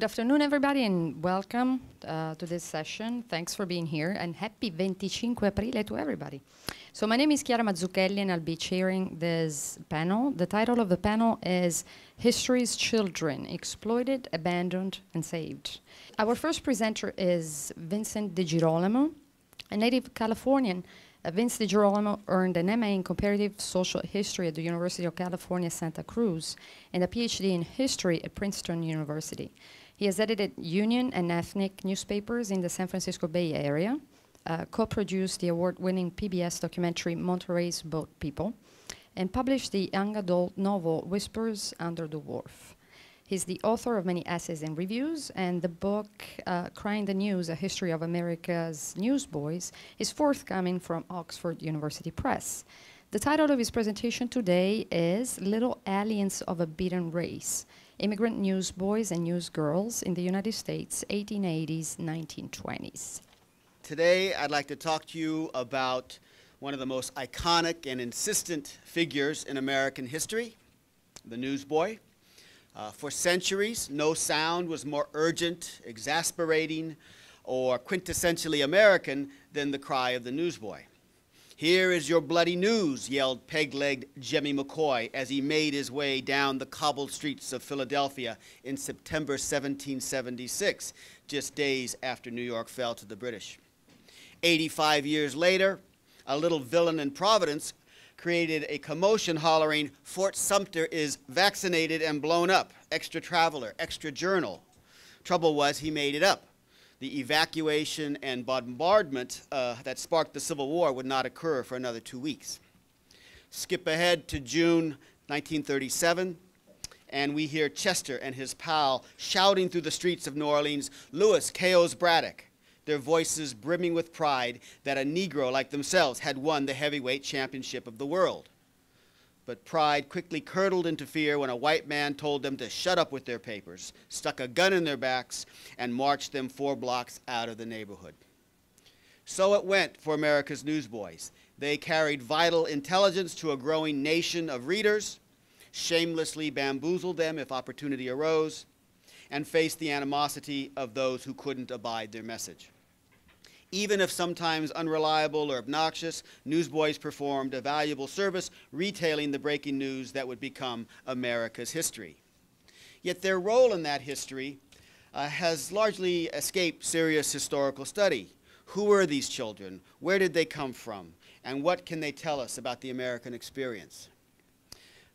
Good afternoon, everybody, and welcome uh, to this session. Thanks for being here, and happy 25 Aprile to everybody. So my name is Chiara Mazzucchelli, and I'll be chairing this panel. The title of the panel is History's Children, Exploited, Abandoned, and Saved. Our first presenter is Vincent DiGirolamo, a native Californian uh, Vince DiGirolamo earned an MA in Comparative Social History at the University of California, Santa Cruz, and a PhD in History at Princeton University. He has edited union and ethnic newspapers in the San Francisco Bay Area, uh, co-produced the award-winning PBS documentary Monterey's Boat People, and published the young adult novel Whispers Under the Wharf. He's the author of many essays and reviews, and the book, uh, Crying the News, A History of America's Newsboys, is forthcoming from Oxford University Press. The title of his presentation today is Little Aliens of a Beaten Race, Immigrant Newsboys and Newsgirls in the United States, 1880s, 1920s. Today, I'd like to talk to you about one of the most iconic and insistent figures in American history, the newsboy. Uh, for centuries, no sound was more urgent, exasperating, or quintessentially American than the cry of the newsboy. Here is your bloody news, yelled peg-legged Jemmy McCoy as he made his way down the cobbled streets of Philadelphia in September 1776, just days after New York fell to the British. 85 years later, a little villain in Providence created a commotion hollering, Fort Sumter is vaccinated and blown up. Extra traveler, extra journal. Trouble was he made it up. The evacuation and bombardment uh, that sparked the Civil War would not occur for another two weeks. Skip ahead to June 1937, and we hear Chester and his pal shouting through the streets of New Orleans, Louis KO's Braddock their voices brimming with pride that a Negro like themselves had won the heavyweight championship of the world. But pride quickly curdled into fear when a white man told them to shut up with their papers, stuck a gun in their backs, and marched them four blocks out of the neighborhood. So it went for America's newsboys. They carried vital intelligence to a growing nation of readers, shamelessly bamboozled them if opportunity arose, and faced the animosity of those who couldn't abide their message. Even if sometimes unreliable or obnoxious, newsboys performed a valuable service retailing the breaking news that would become America's history. Yet their role in that history uh, has largely escaped serious historical study. Who were these children? Where did they come from? And what can they tell us about the American experience?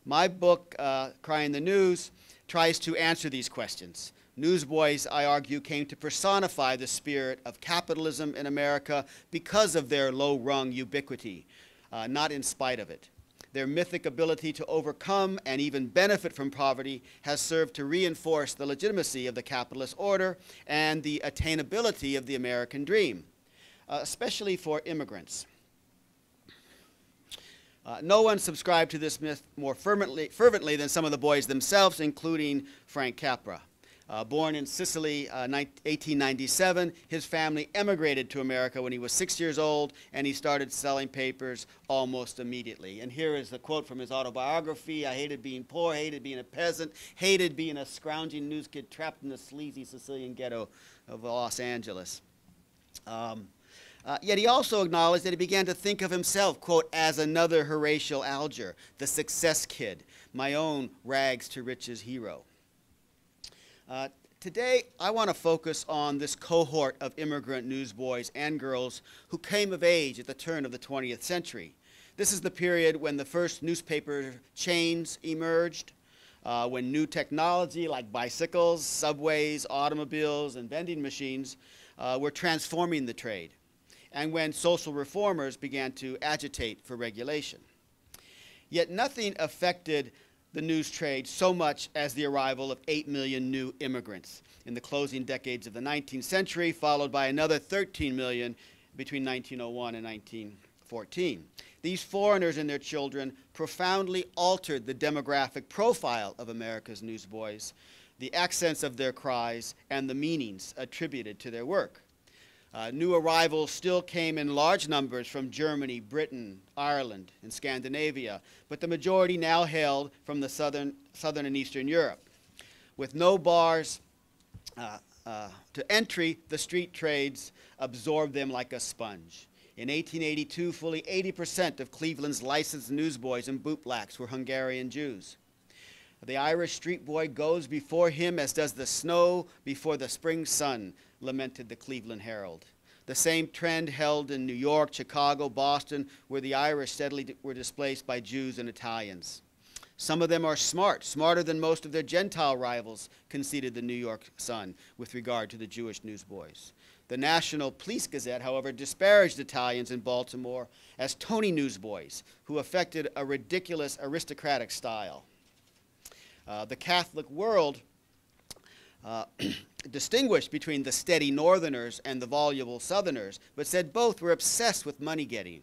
My book, uh, Crying the News, tries to answer these questions Newsboys, I argue, came to personify the spirit of capitalism in America because of their low rung ubiquity, uh, not in spite of it. Their mythic ability to overcome and even benefit from poverty has served to reinforce the legitimacy of the capitalist order and the attainability of the American dream, uh, especially for immigrants. Uh, no one subscribed to this myth more fervently, fervently, than some of the boys themselves, including Frank Capra. Uh, born in Sicily, uh, 1897, his family emigrated to America when he was six years old, and he started selling papers almost immediately. And here is a quote from his autobiography I hated being poor, hated being a peasant, hated being a scrounging news kid trapped in the sleazy Sicilian ghetto of Los Angeles. Um, uh, yet he also acknowledged that he began to think of himself, quote, as another Horatio Alger, the success kid, my own rags to riches hero. Uh, today, I want to focus on this cohort of immigrant newsboys and girls who came of age at the turn of the 20th century. This is the period when the first newspaper chains emerged, uh, when new technology like bicycles, subways, automobiles, and vending machines uh, were transforming the trade, and when social reformers began to agitate for regulation. Yet nothing affected the news trade so much as the arrival of 8 million new immigrants in the closing decades of the 19th century, followed by another 13 million between 1901 and 1914. These foreigners and their children profoundly altered the demographic profile of America's newsboys, the accents of their cries, and the meanings attributed to their work. Uh, new arrivals still came in large numbers from Germany, Britain, Ireland, and Scandinavia, but the majority now hailed from the southern, southern and eastern Europe. With no bars uh, uh, to entry, the street trades absorbed them like a sponge. In 1882, fully 80% of Cleveland's licensed newsboys and bootblacks were Hungarian Jews. The Irish street boy goes before him as does the snow before the spring sun, lamented the Cleveland Herald. The same trend held in New York, Chicago, Boston, where the Irish steadily were displaced by Jews and Italians. Some of them are smart, smarter than most of their Gentile rivals, conceded the New York Sun with regard to the Jewish newsboys. The National Police Gazette, however, disparaged Italians in Baltimore as Tony newsboys who affected a ridiculous aristocratic style. Uh, the Catholic world uh, distinguished between the steady Northerners and the voluble Southerners, but said both were obsessed with money getting.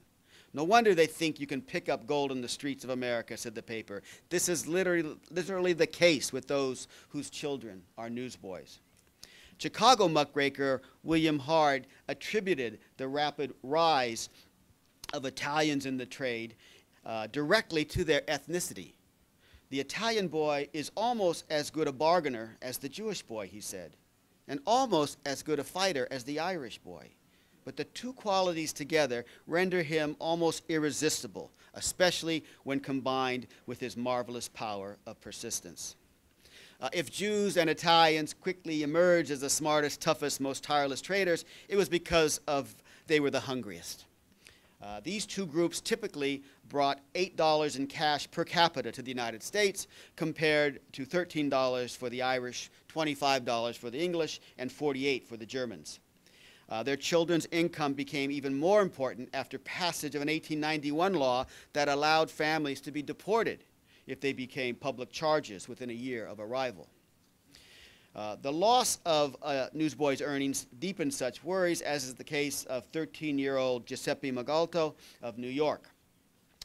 No wonder they think you can pick up gold in the streets of America, said the paper. This is literally, literally the case with those whose children are newsboys. Chicago muckraker William Hard attributed the rapid rise of Italians in the trade uh, directly to their ethnicity. The Italian boy is almost as good a bargainer as the Jewish boy, he said, and almost as good a fighter as the Irish boy but the two qualities together render him almost irresistible, especially when combined with his marvelous power of persistence. Uh, if Jews and Italians quickly emerged as the smartest, toughest, most tireless traders, it was because of they were the hungriest. Uh, these two groups typically brought $8 in cash per capita to the United States compared to $13 for the Irish, $25 for the English, and 48 for the Germans. Uh, their children's income became even more important after passage of an 1891 law that allowed families to be deported if they became public charges within a year of arrival. Uh, the loss of a newsboy's earnings deepened such worries, as is the case of 13-year-old Giuseppe Magalto of New York,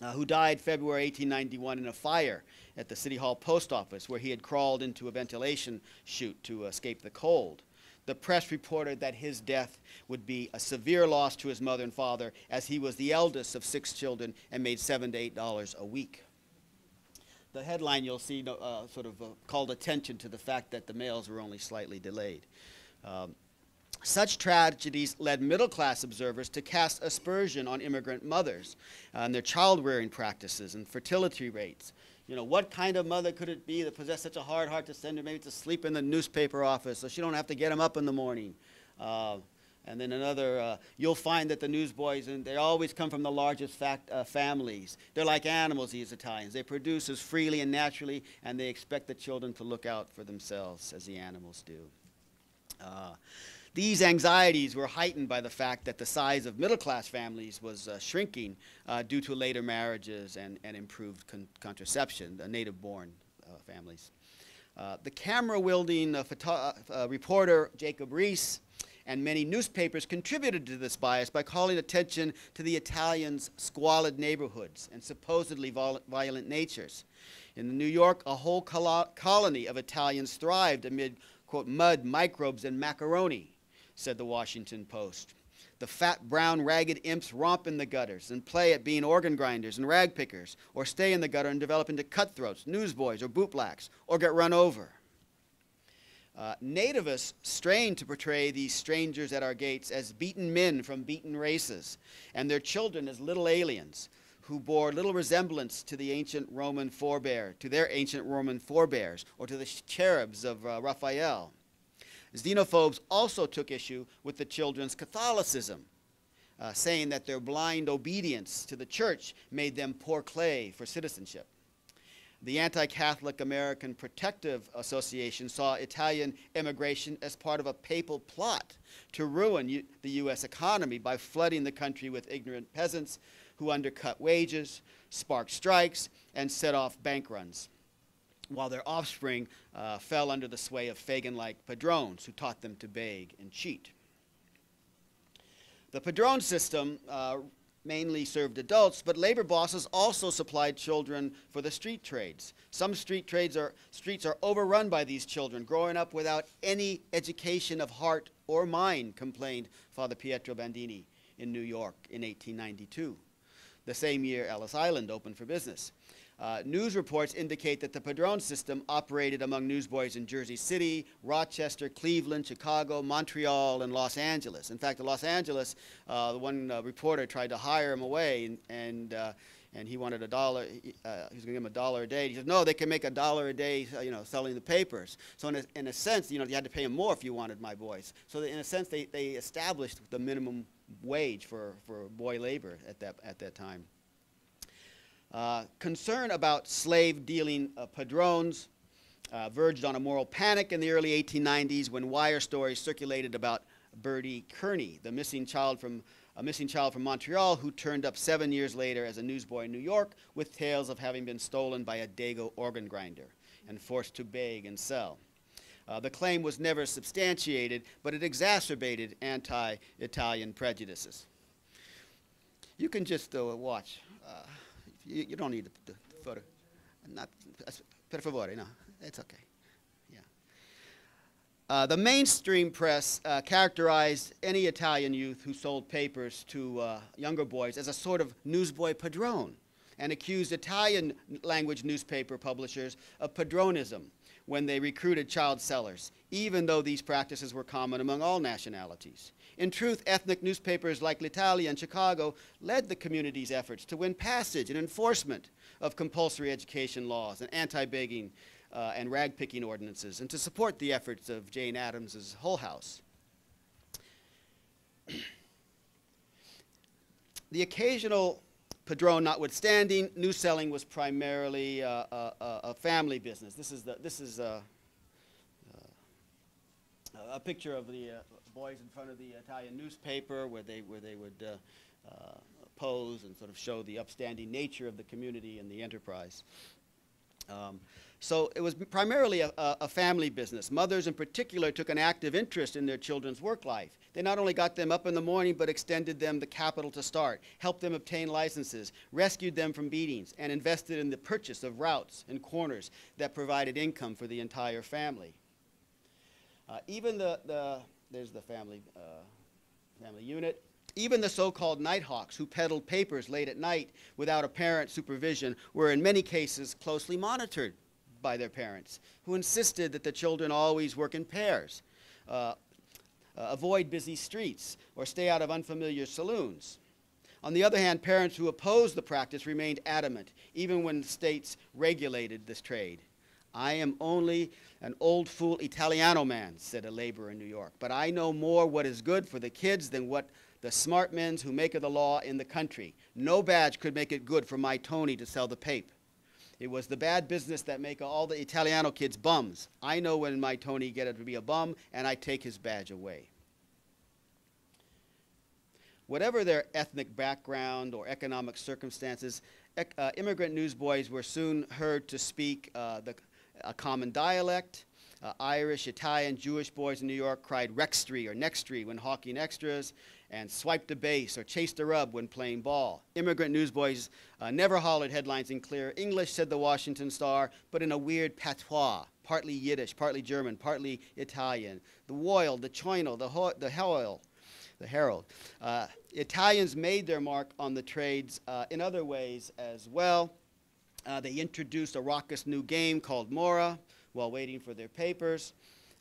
uh, who died February 1891 in a fire at the City Hall post office, where he had crawled into a ventilation chute to escape the cold the press reported that his death would be a severe loss to his mother and father, as he was the eldest of six children and made seven to eight dollars a week. The headline you'll see uh, sort of uh, called attention to the fact that the mails were only slightly delayed. Um, such tragedies led middle class observers to cast aspersion on immigrant mothers and their child rearing practices and fertility rates, you know, what kind of mother could it be that possessed such a hard heart to send her maybe to sleep in the newspaper office so she don't have to get him up in the morning? Uh, and then another, uh, you'll find that the newsboys, and they always come from the largest fact, uh, families. They're like animals, these Italians. They produce as freely and naturally, and they expect the children to look out for themselves as the animals do. Uh, these anxieties were heightened by the fact that the size of middle class families was uh, shrinking uh, due to later marriages and, and improved con contraception, the native born uh, families. Uh, the camera wielding uh, reporter Jacob Riis and many newspapers contributed to this bias by calling attention to the Italians' squalid neighborhoods and supposedly violent natures. In New York, a whole colony of Italians thrived amid, quote, mud, microbes, and macaroni said the Washington Post. The fat, brown, ragged imps romp in the gutters and play at being organ grinders and rag pickers, or stay in the gutter and develop into cutthroats, newsboys, or bootblacks, or get run over. Uh, nativists strain to portray these strangers at our gates as beaten men from beaten races, and their children as little aliens who bore little resemblance to the ancient Roman forebear, to their ancient Roman forebears, or to the cherubs of uh, Raphael. Xenophobes also took issue with the children's Catholicism, uh, saying that their blind obedience to the church made them poor clay for citizenship. The Anti-Catholic American Protective Association saw Italian immigration as part of a papal plot to ruin U the U.S. economy by flooding the country with ignorant peasants who undercut wages, sparked strikes, and set off bank runs while their offspring uh, fell under the sway of Fagin-like padrones who taught them to beg and cheat. The padrone system uh, mainly served adults, but labor bosses also supplied children for the street trades. Some street trades are, streets are overrun by these children, growing up without any education of heart or mind, complained Father Pietro Bandini in New York in 1892. the same year Ellis Island opened for business. Uh, news reports indicate that the Padrone system operated among newsboys in Jersey City, Rochester, Cleveland, Chicago, Montreal, and Los Angeles. In fact, in Los Angeles, uh, the one uh, reporter tried to hire him away, and, and, uh, and he wanted a dollar. He, uh, was going to give him a dollar a day. He said, "No, they can make a dollar a day, uh, you know, selling the papers." So in a, in a sense, you know, you had to pay him more if you wanted my boys. So in a sense, they, they established the minimum wage for, for boy labor at that at that time. Uh, concern about slave dealing uh, padrones uh, verged on a moral panic in the early 1890s when wire stories circulated about Bertie Kearney, the missing child from a missing child from Montreal who turned up seven years later as a newsboy in New York with tales of having been stolen by a Dago organ grinder and forced to beg and sell. Uh, the claim was never substantiated, but it exacerbated anti-Italian prejudices. You can just uh, watch. Uh, you, you don't need the, the, photo. Not, per favore, no, it's okay. Yeah. Uh, the mainstream press uh, characterized any Italian youth who sold papers to uh, younger boys as a sort of newsboy padrone and accused Italian language newspaper publishers of padronism when they recruited child sellers, even though these practices were common among all nationalities. In truth, ethnic newspapers like L'Italia and Chicago led the community's efforts to win passage and enforcement of compulsory education laws and anti-begging uh, and rag-picking ordinances, and to support the efforts of Jane Addams's Hull House. the occasional Padrone notwithstanding, news selling was primarily uh, a, a, family business. This is, the, this is uh, a picture of the uh, boys in front of the Italian newspaper where they, where they would uh, uh, pose and sort of show the upstanding nature of the community and the enterprise. Um, so it was primarily a, a, family business. Mothers in particular took an active interest in their children's work life. They not only got them up in the morning, but extended them the capital to start, helped them obtain licenses, rescued them from beatings, and invested in the purchase of routes and corners that provided income for the entire family. Uh, even the, the, there's the family, uh, family unit. Even the so-called nighthawks who peddled papers late at night without apparent supervision were in many cases closely monitored by their parents, who insisted that the children always work in pairs, uh, uh, avoid busy streets, or stay out of unfamiliar saloons. On the other hand, parents who opposed the practice remained adamant, even when states regulated this trade. I am only an old fool Italiano man, said a laborer in New York, but I know more what is good for the kids than what the smart men who make of the law in the country. No badge could make it good for my Tony to sell the pape. It was the bad business that make all the Italiano kids bums. I know when my Tony get to be a bum, and I take his badge away. Whatever their ethnic background or economic circumstances, uh, immigrant newsboys were soon heard to speak uh, the, a common dialect. Uh, Irish, Italian, Jewish boys in New York cried Rextry or Nextry when hawking extras and swiped a base or chased a rub when playing ball. Immigrant newsboys uh, never hollered headlines in clear English, said the Washington Star, but in a weird patois, partly Yiddish, partly German, partly Italian. The Woil, the Choino, the, ho the Hoil, the Herald. Uh, Italians made their mark on the trades uh, in other ways as well. Uh, they introduced a raucous new game called Morra while waiting for their papers.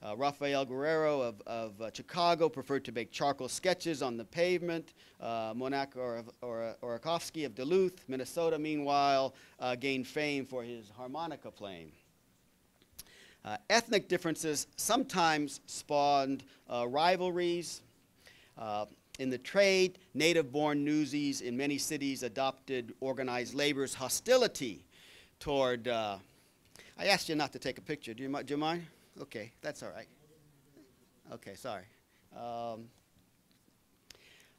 Uh, Rafael Guerrero of, of uh, Chicago preferred to make charcoal sketches on the pavement. Uh, Monak or, or, Orakovsky of Duluth, Minnesota, meanwhile, uh, gained fame for his harmonica playing. Uh, ethnic differences sometimes spawned uh, rivalries. in the trade, native-born newsies in many cities adopted organized labor's hostility toward, I asked you not to take a picture. Do you, do you mind? Okay, that's all right. Okay, sorry. Um,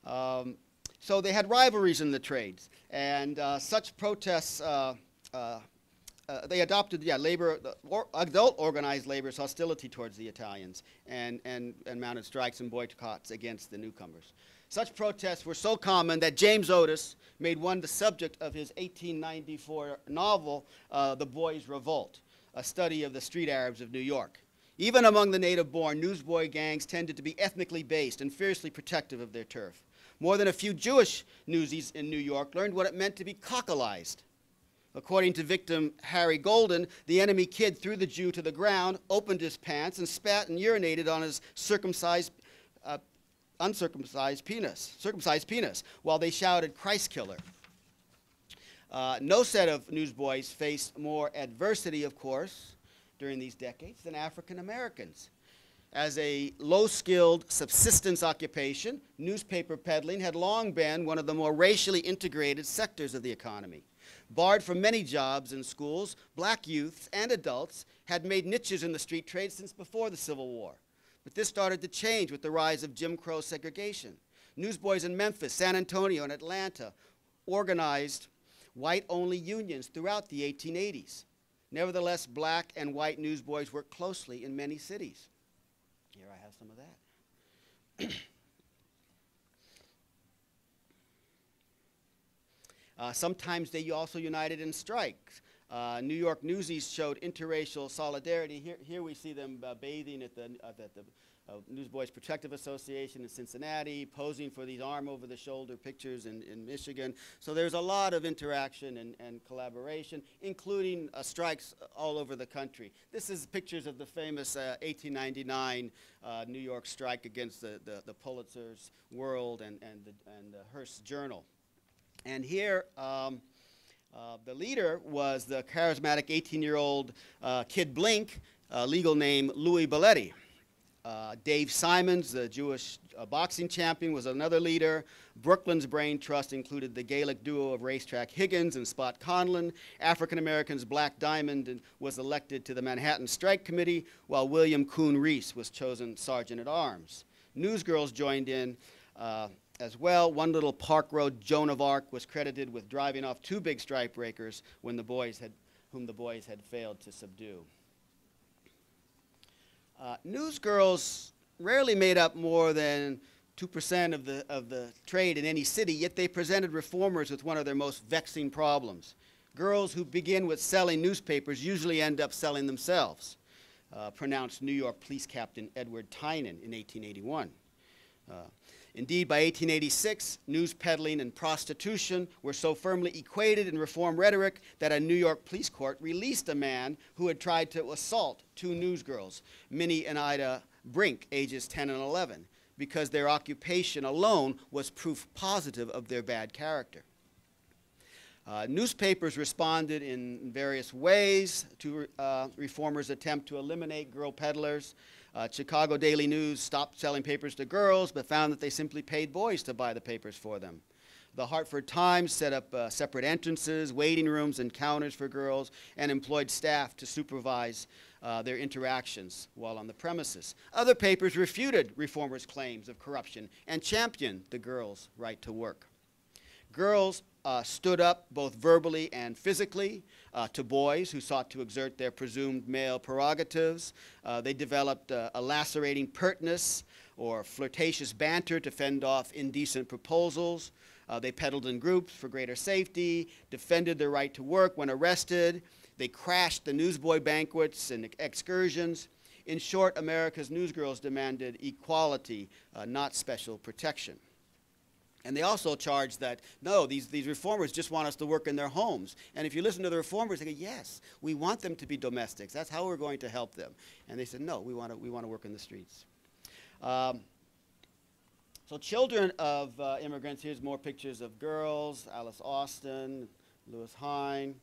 um, so they had rivalries in the trades, and uh, such protests, uh, uh, uh they adopted, yeah, labor, or adult organized labor's hostility towards the Italians and, and, and mounted strikes and boycotts against the newcomers. Such protests were so common that James Otis made one the subject of his 1894 novel, uh, The Boys' Revolt, a study of the street Arabs of New York. Even among the native born, newsboy gangs tended to be ethnically based and fiercely protective of their turf. More than a few Jewish newsies in New York learned what it meant to be cockalized. According to victim Harry Golden, the enemy kid threw the Jew to the ground, opened his pants, and spat and urinated on his circumcised, uncircumcised penis, circumcised penis, while they shouted, Christ killer. Uh, no set of newsboys faced more adversity, of course, during these decades than African Americans. As a low-skilled subsistence occupation, newspaper peddling had long been one of the more racially integrated sectors of the economy. Barred from many jobs in schools, black youths and adults had made niches in the street trade since before the Civil War. But this started to change with the rise of Jim Crow segregation. Newsboys in Memphis, San Antonio, and Atlanta organized white-only unions throughout the 1880s. Nevertheless, black and white newsboys worked closely in many cities. Here I have some of that. uh, sometimes they also united in strikes. Uh, New York Newsies showed interracial solidarity. Here, here we see them uh, bathing at the, uh, at the uh, Newsboys Protective Association in Cincinnati, posing for these arm over the shoulder pictures in, in Michigan. So there's a lot of interaction and, and collaboration, including uh, strikes all over the country. This is pictures of the famous uh, 1899 uh, New York strike against the, the, the Pulitzer's World and, and, the, and the Hearst Journal. And here, um, uh, the leader was the charismatic 18-year-old uh, Kid Blink, uh, legal name Louis Belletti. Uh, Dave Simons, the Jewish uh, boxing champion, was another leader. Brooklyn's Brain Trust included the Gaelic duo of racetrack Higgins and Spot Conlon. African Americans Black Diamond was elected to the Manhattan Strike Committee, while William Coon Reese was chosen Sergeant at Arms. Newsgirls joined in uh, as well. One little Park Row Joan of Arc was credited with driving off two big strike breakers when the boys had, whom the boys had failed to subdue. Uh, newsgirls rarely made up more than 2% of the, of the trade in any city, yet they presented reformers with one of their most vexing problems. Girls who begin with selling newspapers usually end up selling themselves, uh, pronounced New York Police Captain Edward Tynan in 1881. Uh, Indeed, by 1886, news peddling and prostitution were so firmly equated in reform rhetoric that a New York police court released a man who had tried to assault two newsgirls, Minnie and Ida Brink, ages 10 and 11, because their occupation alone was proof positive of their bad character. Uh, newspapers responded in various ways to uh, reformers' attempt to eliminate girl peddlers. Uh, Chicago Daily News stopped selling papers to girls, but found that they simply paid boys to buy the papers for them. The Hartford Times set up uh, separate entrances, waiting rooms, and counters for girls, and employed staff to supervise uh, their interactions while on the premises. Other papers refuted reformers' claims of corruption and championed the girls' right to work. Girls uh, stood up both verbally and physically uh, to boys who sought to exert their presumed male prerogatives. Uh, they developed uh, a lacerating pertness or flirtatious banter to fend off indecent proposals. Uh, they peddled in groups for greater safety, defended their right to work when arrested. They crashed the newsboy banquets and excursions. In short, America's newsgirls demanded equality, uh, not special protection. And they also charge that, no, these, these reformers just want us to work in their homes. And if you listen to the reformers, they go, yes, we want them to be domestics. That's how we're going to help them. And they said, no, we want to, we want to work in the streets. Um, so children of uh, immigrants, here's more pictures of girls, Alice Austen, Lewis Hine,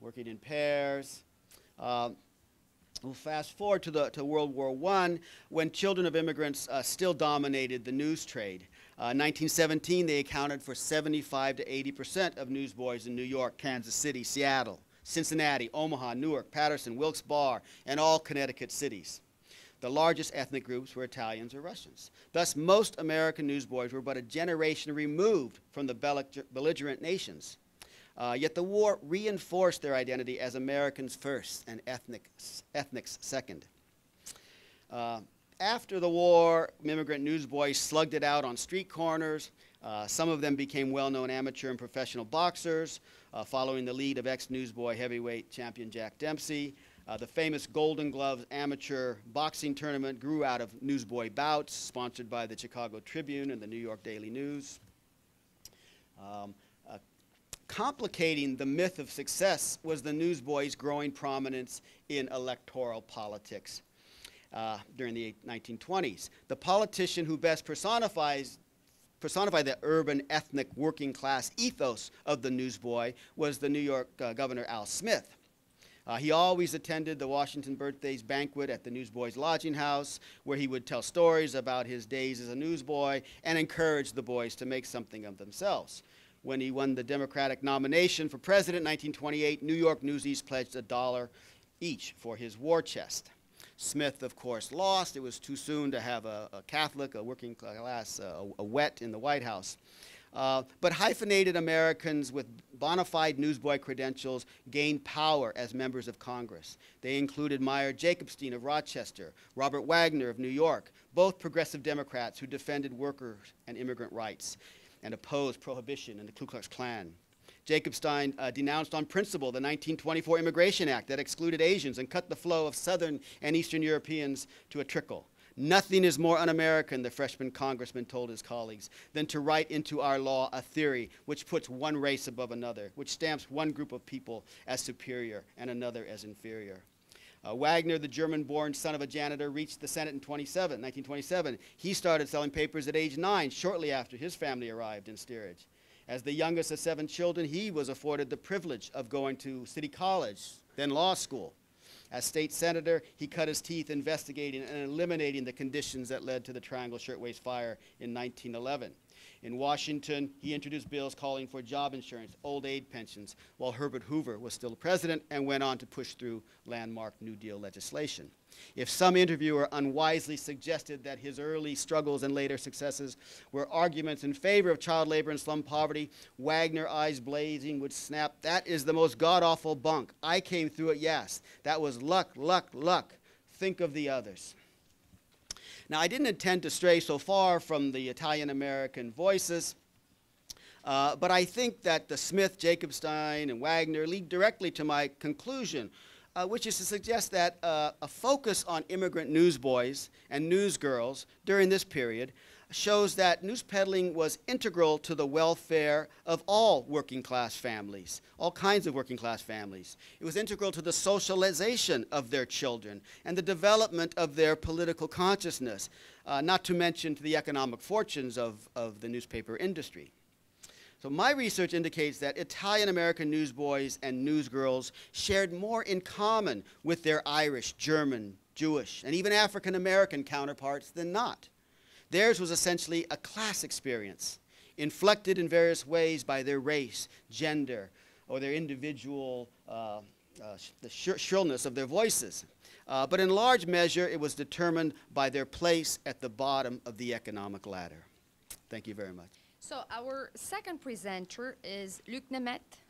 working in pairs. Um, We'll fast forward to, the, to World War I when children of immigrants uh, still dominated the news trade. Uh, 1917, they accounted for 75 to 80 percent of newsboys in New York, Kansas City, Seattle, Cincinnati, Omaha, Newark, Paterson, Wilkes-Barre, and all Connecticut cities. The largest ethnic groups were Italians or Russians. Thus, most American newsboys were but a generation removed from the belligerent nations. Uh, yet the war reinforced their identity as Americans first and ethnics, ethnics second. Uh, after the war, immigrant newsboys slugged it out on street corners. Uh, some of them became well-known amateur and professional boxers, uh, following the lead of ex-newsboy heavyweight champion Jack Dempsey. Uh, the famous Golden Gloves amateur boxing tournament grew out of newsboy bouts sponsored by the Chicago Tribune and the New York Daily News. Um, uh, complicating the myth of success was the newsboy's growing prominence in electoral politics uh, during the 1920s. The politician who best personifies personified the urban ethnic working class ethos of the newsboy was the New York uh, Governor Al Smith. Uh, he always attended the Washington Birthdays banquet at the Newsboys Lodging House, where he would tell stories about his days as a newsboy and encourage the boys to make something of themselves. When he won the Democratic nomination for president in 1928, New York Newsies pledged a dollar each for his war chest. Smith, of course, lost. It was too soon to have a, a Catholic, a working class, a, a wet in the White House. Uh, but hyphenated Americans with bona fide newsboy credentials gained power as members of Congress. They included Meyer Jacobstein of Rochester, Robert Wagner of New York, both progressive Democrats who defended workers and immigrant rights and opposed prohibition and the Ku Klux Klan. Jacobstein uh, denounced on principle the 1924 Immigration Act that excluded Asians and cut the flow of Southern and Eastern Europeans to a trickle. Nothing is more un American, the freshman congressman told his colleagues, than to write into our law a theory which puts one race above another, which stamps one group of people as superior and another as inferior. Uh, Wagner, the German born son of a janitor, reached the Senate in 27, 1927. He started selling papers at age nine, shortly after his family arrived in steerage. As the youngest of seven children, he was afforded the privilege of going to City College, then law school. As state senator, he cut his teeth investigating and eliminating the conditions that led to the Triangle Shirtwaist Fire in 1911. In Washington, he introduced bills calling for job insurance, old age pensions, while Herbert Hoover was still president and went on to push through landmark New Deal legislation. If some interviewer unwisely suggested that his early struggles and later successes were arguments in favor of child labor and slum poverty, Wagner, eyes blazing, would snap, That is the most god awful bunk. I came through it, yes. That was luck, luck, luck. Think of the others. Now, I didn't intend to stray so far from the Italian American voices. Uh, but I think that the Smith, Jacobstein, and Wagner lead directly to my conclusion, uh, which is to suggest that uh, a focus on immigrant newsboys and newsgirls during this period shows that news peddling was integral to the welfare of all working class families, all kinds of working class families. It was integral to the socialization of their children and the development of their political consciousness, uh, not to mention to the economic fortunes of, of the newspaper industry. So my research indicates that Italian American newsboys and newsgirls shared more in common with their Irish, German, Jewish, and even African American counterparts than not. Theirs was essentially a class experience, inflected in various ways by their race, gender, or their individual, uh, uh, the shrillness of their voices. Uh, but in large measure, it was determined by their place at the bottom of the economic ladder. Thank you very much. So our second presenter is Luc Nemeth,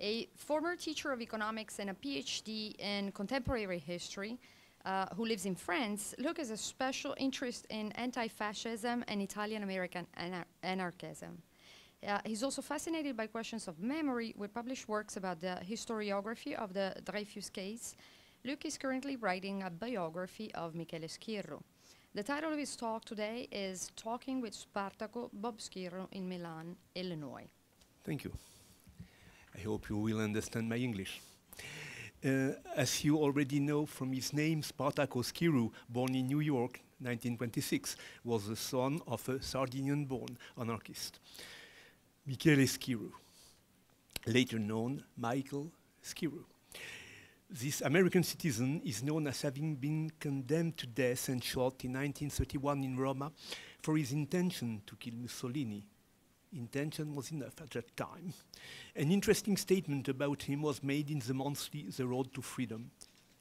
a former teacher of economics and a PhD in contemporary history uh, who lives in France. Luc has a special interest in anti-fascism and Italian-American anar anarchism. Uh, he's also fascinated by questions of memory with published works about the historiography of the Dreyfus case. Luc is currently writing a biography of Michele Schirru. The title of his talk today is Talking with Spartaco Bob in Milan, Illinois. Thank you. I hope you will understand my English. Uh, as you already know from his name, Spartaco Schirru, born in New York, 1926, was the son of a Sardinian-born anarchist. Michele Schirru, later known Michael Schirru. This American citizen is known as having been condemned to death and shot in 1931 in Roma for his intention to kill Mussolini. Intention was enough at that time. An interesting statement about him was made in the monthly The Road to Freedom.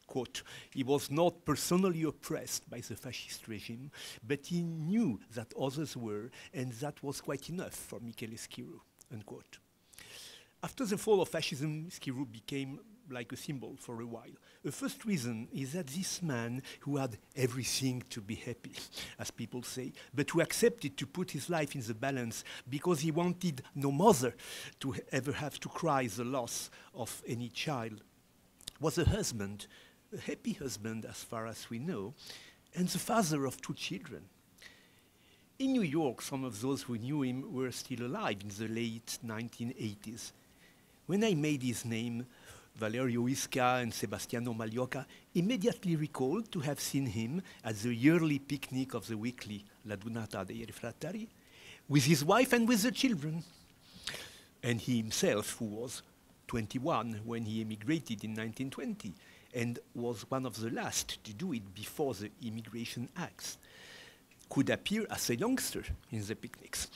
Quote, he was not personally oppressed by the fascist regime, but he knew that others were, and that was quite enough for Michele Schirru, unquote. After the fall of fascism, Schirru became like a symbol for a while. The first reason is that this man who had everything to be happy, as people say, but who accepted to put his life in the balance because he wanted no mother to ever have to cry the loss of any child, was a husband, a happy husband as far as we know, and the father of two children. In New York, some of those who knew him were still alive in the late 1980s. When I made his name, Valerio Isca and Sebastiano Magliocca immediately recalled to have seen him at the yearly picnic of the weekly L'Adunata dei Refrattari with his wife and with the children. And he himself, who was 21 when he emigrated in 1920 and was one of the last to do it before the Immigration Acts, could appear as a youngster in the picnics.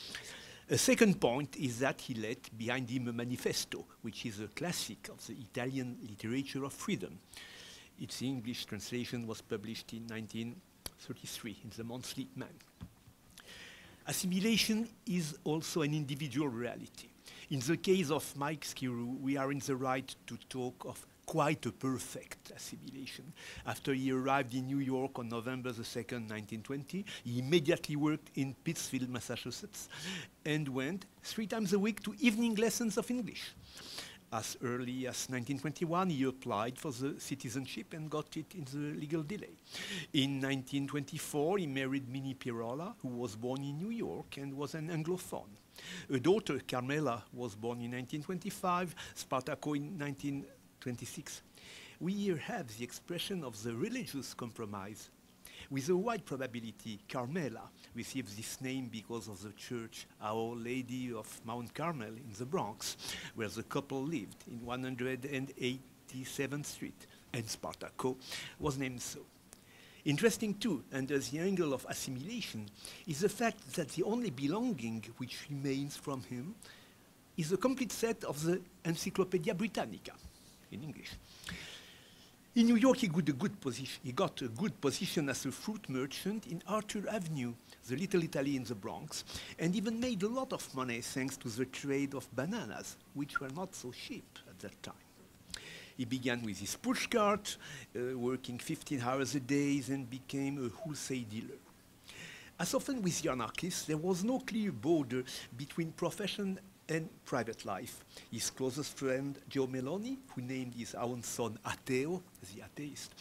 A second point is that he left behind him a manifesto, which is a classic of the Italian literature of freedom. Its English translation was published in 1933 in the Monthly Man. Assimilation is also an individual reality. In the case of Mike Schirru, we are in the right to talk of quite a perfect assimilation. After he arrived in New York on November the 2nd, 1920, he immediately worked in Pittsfield, Massachusetts, and went three times a week to evening lessons of English. As early as 1921, he applied for the citizenship and got it in the legal delay. In 1924, he married Minnie Pirola, who was born in New York and was an Anglophone. A daughter, Carmela, was born in 1925, Spartaco in 19 26, we here have the expression of the religious compromise. With a wide probability, Carmela received this name because of the church Our Lady of Mount Carmel in the Bronx, where the couple lived in 187th Street, and Spartaco was named so. Interesting too, under the angle of assimilation, is the fact that the only belonging which remains from him is a complete set of the Encyclopedia Britannica in English. In New York, he got, a good position, he got a good position as a fruit merchant in Arthur Avenue, the Little Italy in the Bronx, and even made a lot of money thanks to the trade of bananas, which were not so cheap at that time. He began with his pushcart, uh, working 15 hours a day, and became a wholesale dealer. As often with the anarchists, there was no clear border between profession and private life. His closest friend, Joe Meloni, who named his own son Ateo, the atheist,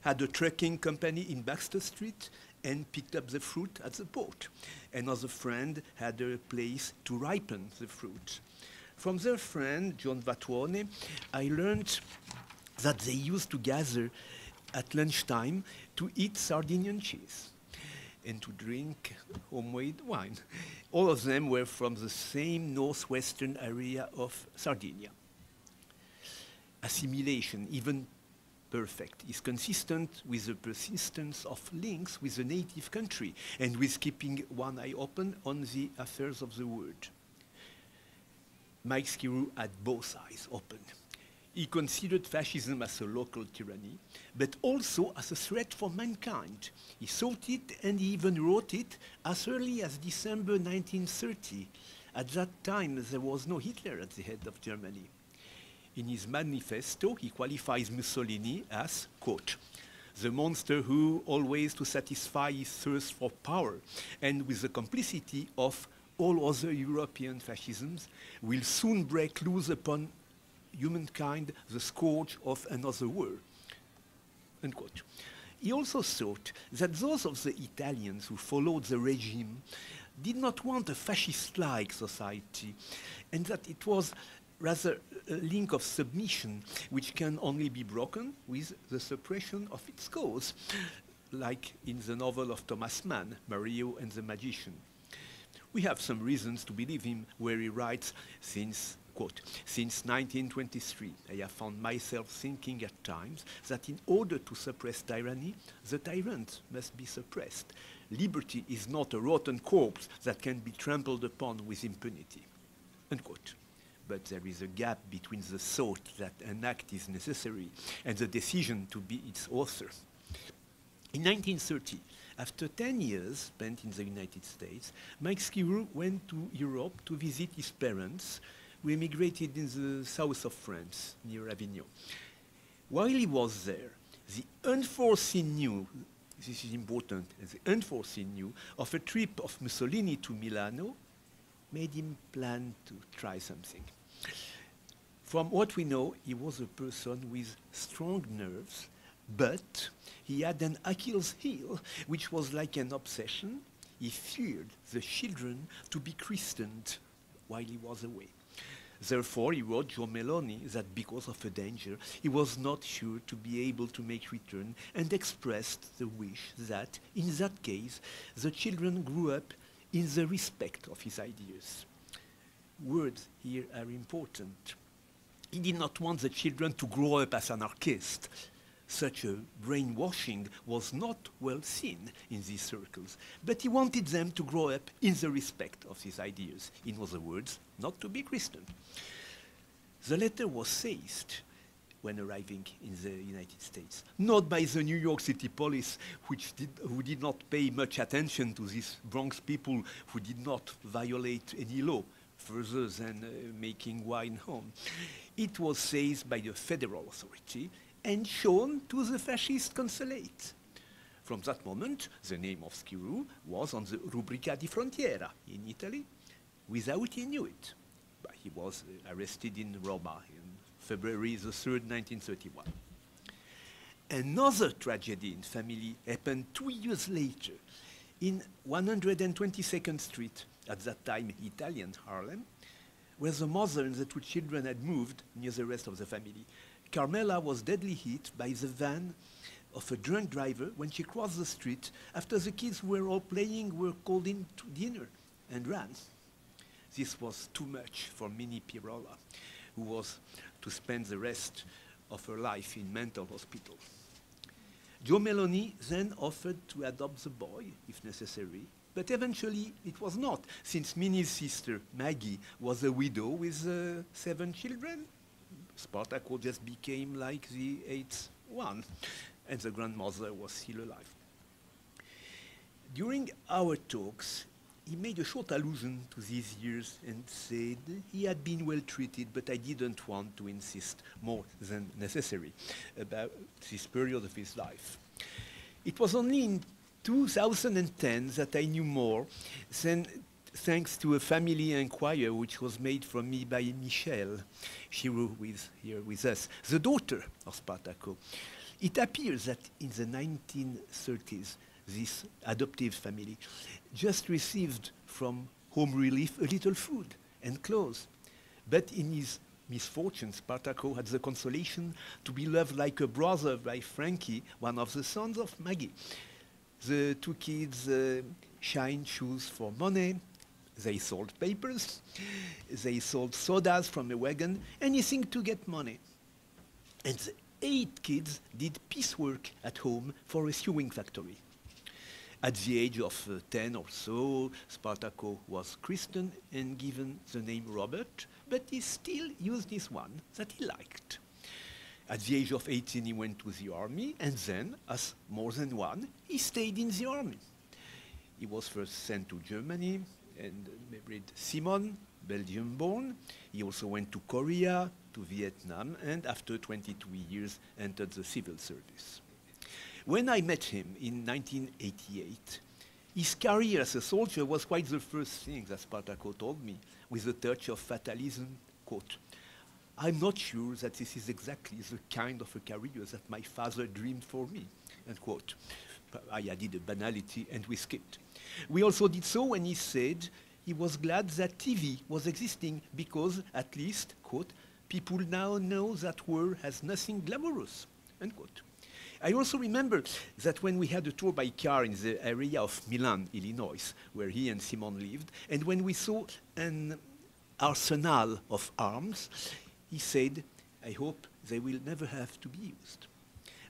had a trucking company in Baxter Street and picked up the fruit at the port. Another friend had a place to ripen the fruit. From their friend, John Vattuone, I learned that they used to gather at lunchtime to eat Sardinian cheese and to drink homemade wine. All of them were from the same northwestern area of Sardinia. Assimilation, even perfect, is consistent with the persistence of links with the native country and with keeping one eye open on the affairs of the world. Mike Schirru had both eyes open. He considered fascism as a local tyranny, but also as a threat for mankind. He thought it and he even wrote it as early as December 1930. At that time, there was no Hitler at the head of Germany. In his manifesto, he qualifies Mussolini as, quote, the monster who, always to satisfy his thirst for power, and with the complicity of all other European fascisms, will soon break loose upon humankind the scourge of another. Unquote. He also thought that those of the Italians who followed the regime did not want a fascist-like society, and that it was rather a link of submission which can only be broken with the suppression of its cause, like in the novel of Thomas Mann, Mario and the Magician. We have some reasons to believe him where he writes, since Quote, Since 1923, I have found myself thinking at times that in order to suppress tyranny, the tyrant must be suppressed. Liberty is not a rotten corpse that can be trampled upon with impunity. Unquote. But there is a gap between the thought that an act is necessary and the decision to be its author. In 1930, after 10 years spent in the United States, Mike Schirru went to Europe to visit his parents we emigrated in the south of France, near Avignon. While he was there, the unforeseen news, this is important, the unforeseen news of a trip of Mussolini to Milano made him plan to try something. From what we know, he was a person with strong nerves, But he had an Achilles heel, which was like an obsession. He feared the children to be christened while he was away. Therefore, he wrote Joe Meloni that because of a danger, he was not sure to be able to make return and expressed the wish that, in that case, the children grew up in the respect of his ideas. Words here are important. He did not want the children to grow up as anarchists. Such a brainwashing was not well seen in these circles, but he wanted them to grow up in the respect of his ideas. In other words, not to be Christian. The letter was seized when arriving in the United States, not by the New York City police, which did, who did not pay much attention to these Bronx people who did not violate any law further than uh, making wine home. It was seized by the federal authority and shown to the fascist consulate. From that moment, the name of Schirru was on the Rubrica di Frontiera in Italy without he knew it. But he was uh, arrested in Roma in February the 3rd, 1931. Another tragedy in family happened two years later in 122nd Street, at that time Italian Harlem, where the mother and the two children had moved near the rest of the family. Carmela was deadly hit by the van of a drunk driver when she crossed the street after the kids were all playing were called in to dinner and ran. This was too much for Minnie Pirola, who was to spend the rest of her life in mental hospital. Joe Meloni then offered to adopt the boy, if necessary, but eventually it was not, since Minnie's sister, Maggie, was a widow with uh, seven children. Spartaco just became like the eighth one, and the grandmother was still alive. During our talks, he made a short allusion to these years and said he had been well treated, but I didn't want to insist more than necessary about this period of his life. It was only in 2010 that I knew more, than, thanks to a family inquiry which was made for me by Michelle. She was here with us, the daughter of Spartaco. It appears that in the 1930s, this adoptive family just received from home relief a little food and clothes. But in his misfortune, Spartaco had the consolation to be loved like a brother by Frankie, one of the sons of Maggie. The two kids uh, shined shoes for money. They sold papers. They sold sodas from a wagon, anything to get money. And the eight kids did piecework at home for a sewing factory. At the age of uh, 10 or so, Spartaco was Christian and given the name Robert, but he still used this one that he liked. At the age of 18, he went to the army, and then, as more than one, he stayed in the army. He was first sent to Germany and married Simon, Belgium born. He also went to Korea, to Vietnam, and after 22 years, entered the civil service. When I met him in 1988, his career as a soldier was quite the first thing that Spartaco told me, with a touch of fatalism, quote, I'm not sure that this is exactly the kind of a career that my father dreamed for me, end quote. I added a banality and we skipped. We also did so when he said he was glad that TV was existing because, at least, quote, people now know that war has nothing glamorous, end quote. I also remember that when we had a tour by car in the area of Milan, Illinois, where he and Simon lived, and when we saw an arsenal of arms, he said, I hope they will never have to be used.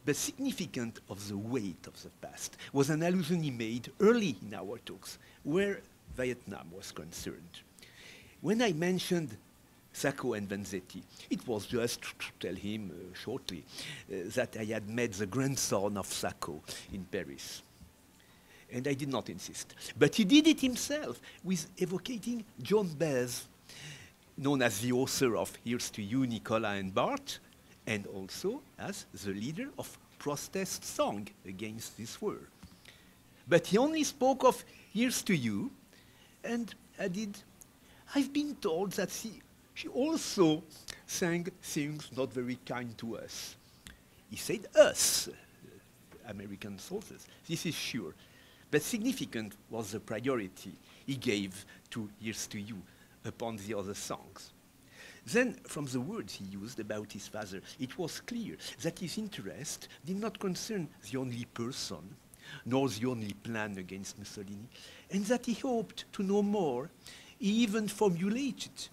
But significance of the weight of the past was an allusion he made early in our talks, where Vietnam was concerned. When I mentioned Sacco and Vanzetti. It was just to tell him uh, shortly uh, that I had met the grandson of Sacco in Paris. And I did not insist. But he did it himself with evocating Joan Baez, known as the author of Here's to You, Nicola and Bart, and also as the leader of protest song against this war. But he only spoke of Here's to You and added, I've been told that he she also sang things not very kind to us. He said us, American sources. This is sure. But significant was the priority he gave to Here's to You upon the other songs. Then, from the words he used about his father, it was clear that his interest did not concern the only person, nor the only plan against Mussolini, and that he hoped to know more. He even formulated,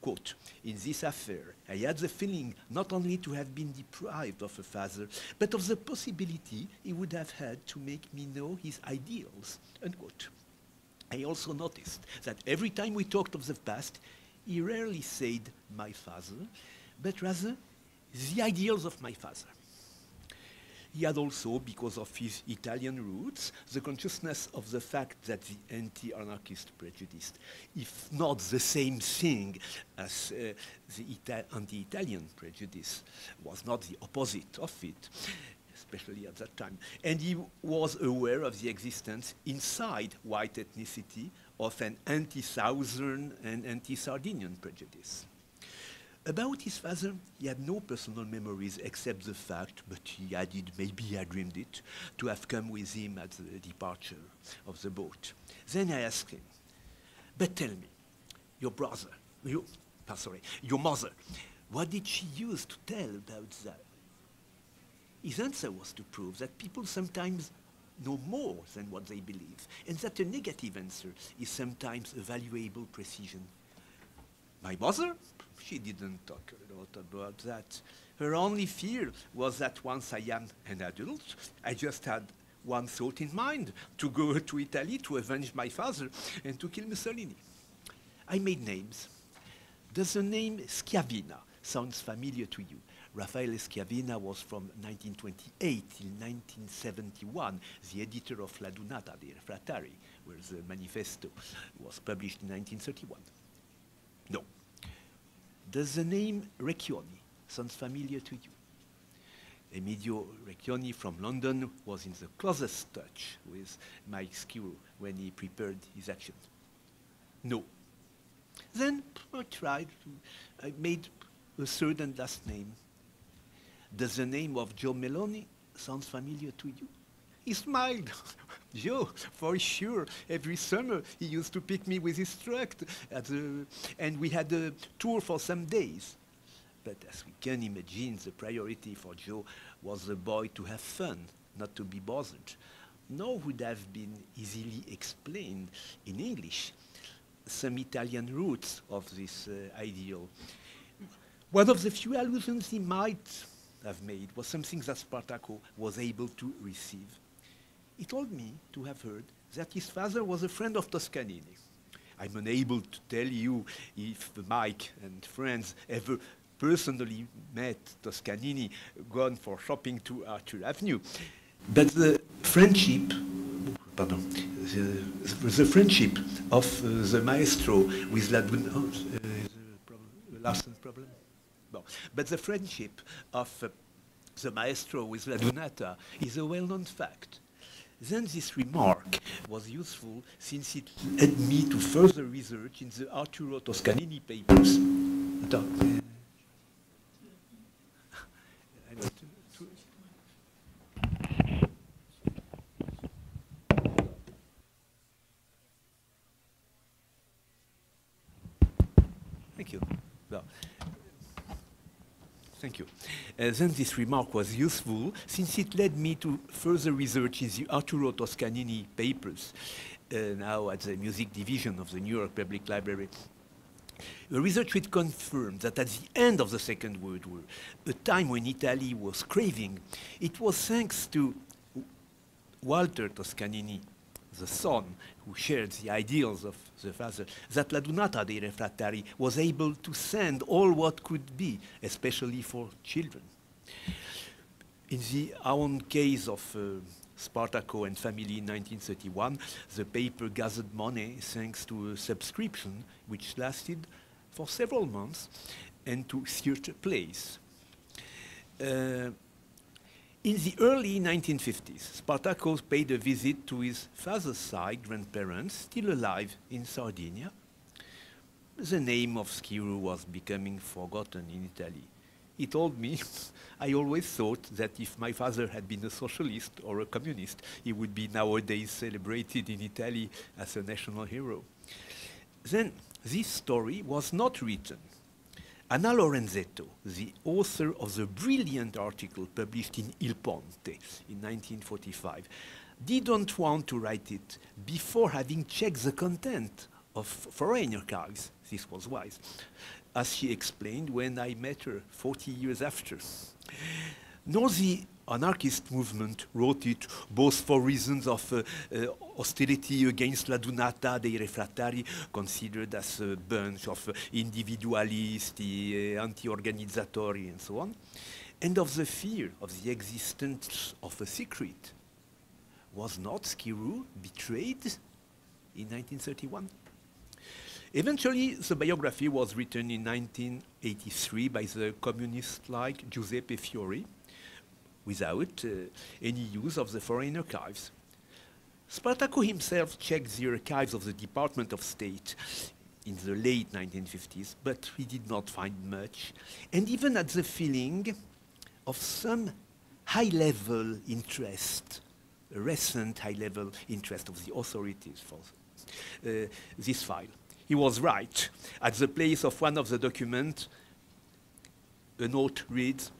quote, in this affair, I had the feeling not only to have been deprived of a father, but of the possibility he would have had to make me know his ideals, unquote. I also noticed that every time we talked of the past, he rarely said my father, but rather the ideals of my father. He had also, because of his Italian roots, the consciousness of the fact that the anti-anarchist prejudice, if not the same thing as uh, the Ita anti-Italian prejudice, was not the opposite of it, especially at that time. And he was aware of the existence inside white ethnicity of an anti-Southern and anti-Sardinian prejudice. About his father, he had no personal memories except the fact, but he added, maybe I dreamed it, to have come with him at the departure of the boat. Then I asked him, but tell me, your brother, you, sorry, your mother, what did she use to tell about that? His answer was to prove that people sometimes know more than what they believe, and that a negative answer is sometimes a valuable precision. My mother? She didn't talk a lot about that. Her only fear was that once I am an adult, I just had one thought in mind, to go to Italy to avenge my father and to kill Mussolini. I made names. Does the name Schiavina sounds familiar to you? Raffaele Schiavina was from 1928 till 1971 the editor of L'Adunata dei Refrattari, where the manifesto was published in 1931. No. Does the name Recchioni sound familiar to you? Emilio Recchioni from London was in the closest touch with Mike Schirru when he prepared his action. No. Then I tried, I made a third and last name, does the name of Joe Meloni sound familiar to you? He smiled. Joe, for sure. Every summer he used to pick me with his truck, the, and we had a tour for some days. But as we can imagine, the priority for Joe was the boy to have fun, not to be bothered. Nor would have been easily explained in English some Italian roots of this uh, ideal. One of the few allusions he might have made was something that Spartaco was able to receive. He told me to have heard that his father was a friend of Toscanini. I'm unable to tell you if Mike and friends ever personally met Toscanini, gone for shopping to Arthur Avenue. But the friendship, pardon, the, the friendship of uh, the maestro with Ladun, oh, uh, problem? But the friendship of uh, the maestro with L'Adunata is a well-known fact. Then this remark was useful since it led me to further research in the Arturo Toscanini papers. Thank you. Well, Thank you. Uh, then this remark was useful since it led me to further research in the Arturo Toscanini papers, uh, now at the music division of the New York Public Library. The research which confirmed that at the end of the Second World War, a time when Italy was craving, it was thanks to Walter Toscanini, the son who shared the ideals of the father, that L'Adunata dei Refrattari was able to send all what could be, especially for children. In the own case of uh, Spartaco and family in 1931, the paper gathered money thanks to a subscription which lasted for several months and to theater plays. Uh, in the early 1950s, Spartacus paid a visit to his father's side grandparents, still alive in Sardinia. The name of Schirru was becoming forgotten in Italy. he told me, I always thought that if my father had been a socialist or a communist, he would be nowadays celebrated in Italy as a national hero. Then this story was not written. Anna Lorenzetto, the author of the brilliant article published in Il Ponte in 1945, didn't want to write it before having checked the content of foreign archives. This was wise, as she explained when I met her 40 years after. Nor the anarchist movement wrote it both for reasons of uh, uh, hostility against L'Adunata dei Refrattari, considered as a bunch of individualisti, uh, anti-organizzatori, and so on, and of the fear of the existence of a secret. Was not Schirru betrayed in 1931? Eventually, the biography was written in 1983 by the communist-like Giuseppe Fiori, without uh, any use of the foreign archives. Spartaco himself checked the archives of the Department of State in the late 1950s, but he did not find much, and even had the feeling of some high-level interest, a recent high-level interest of the authorities for uh, this file. He was right. At the place of one of the documents, a note reads,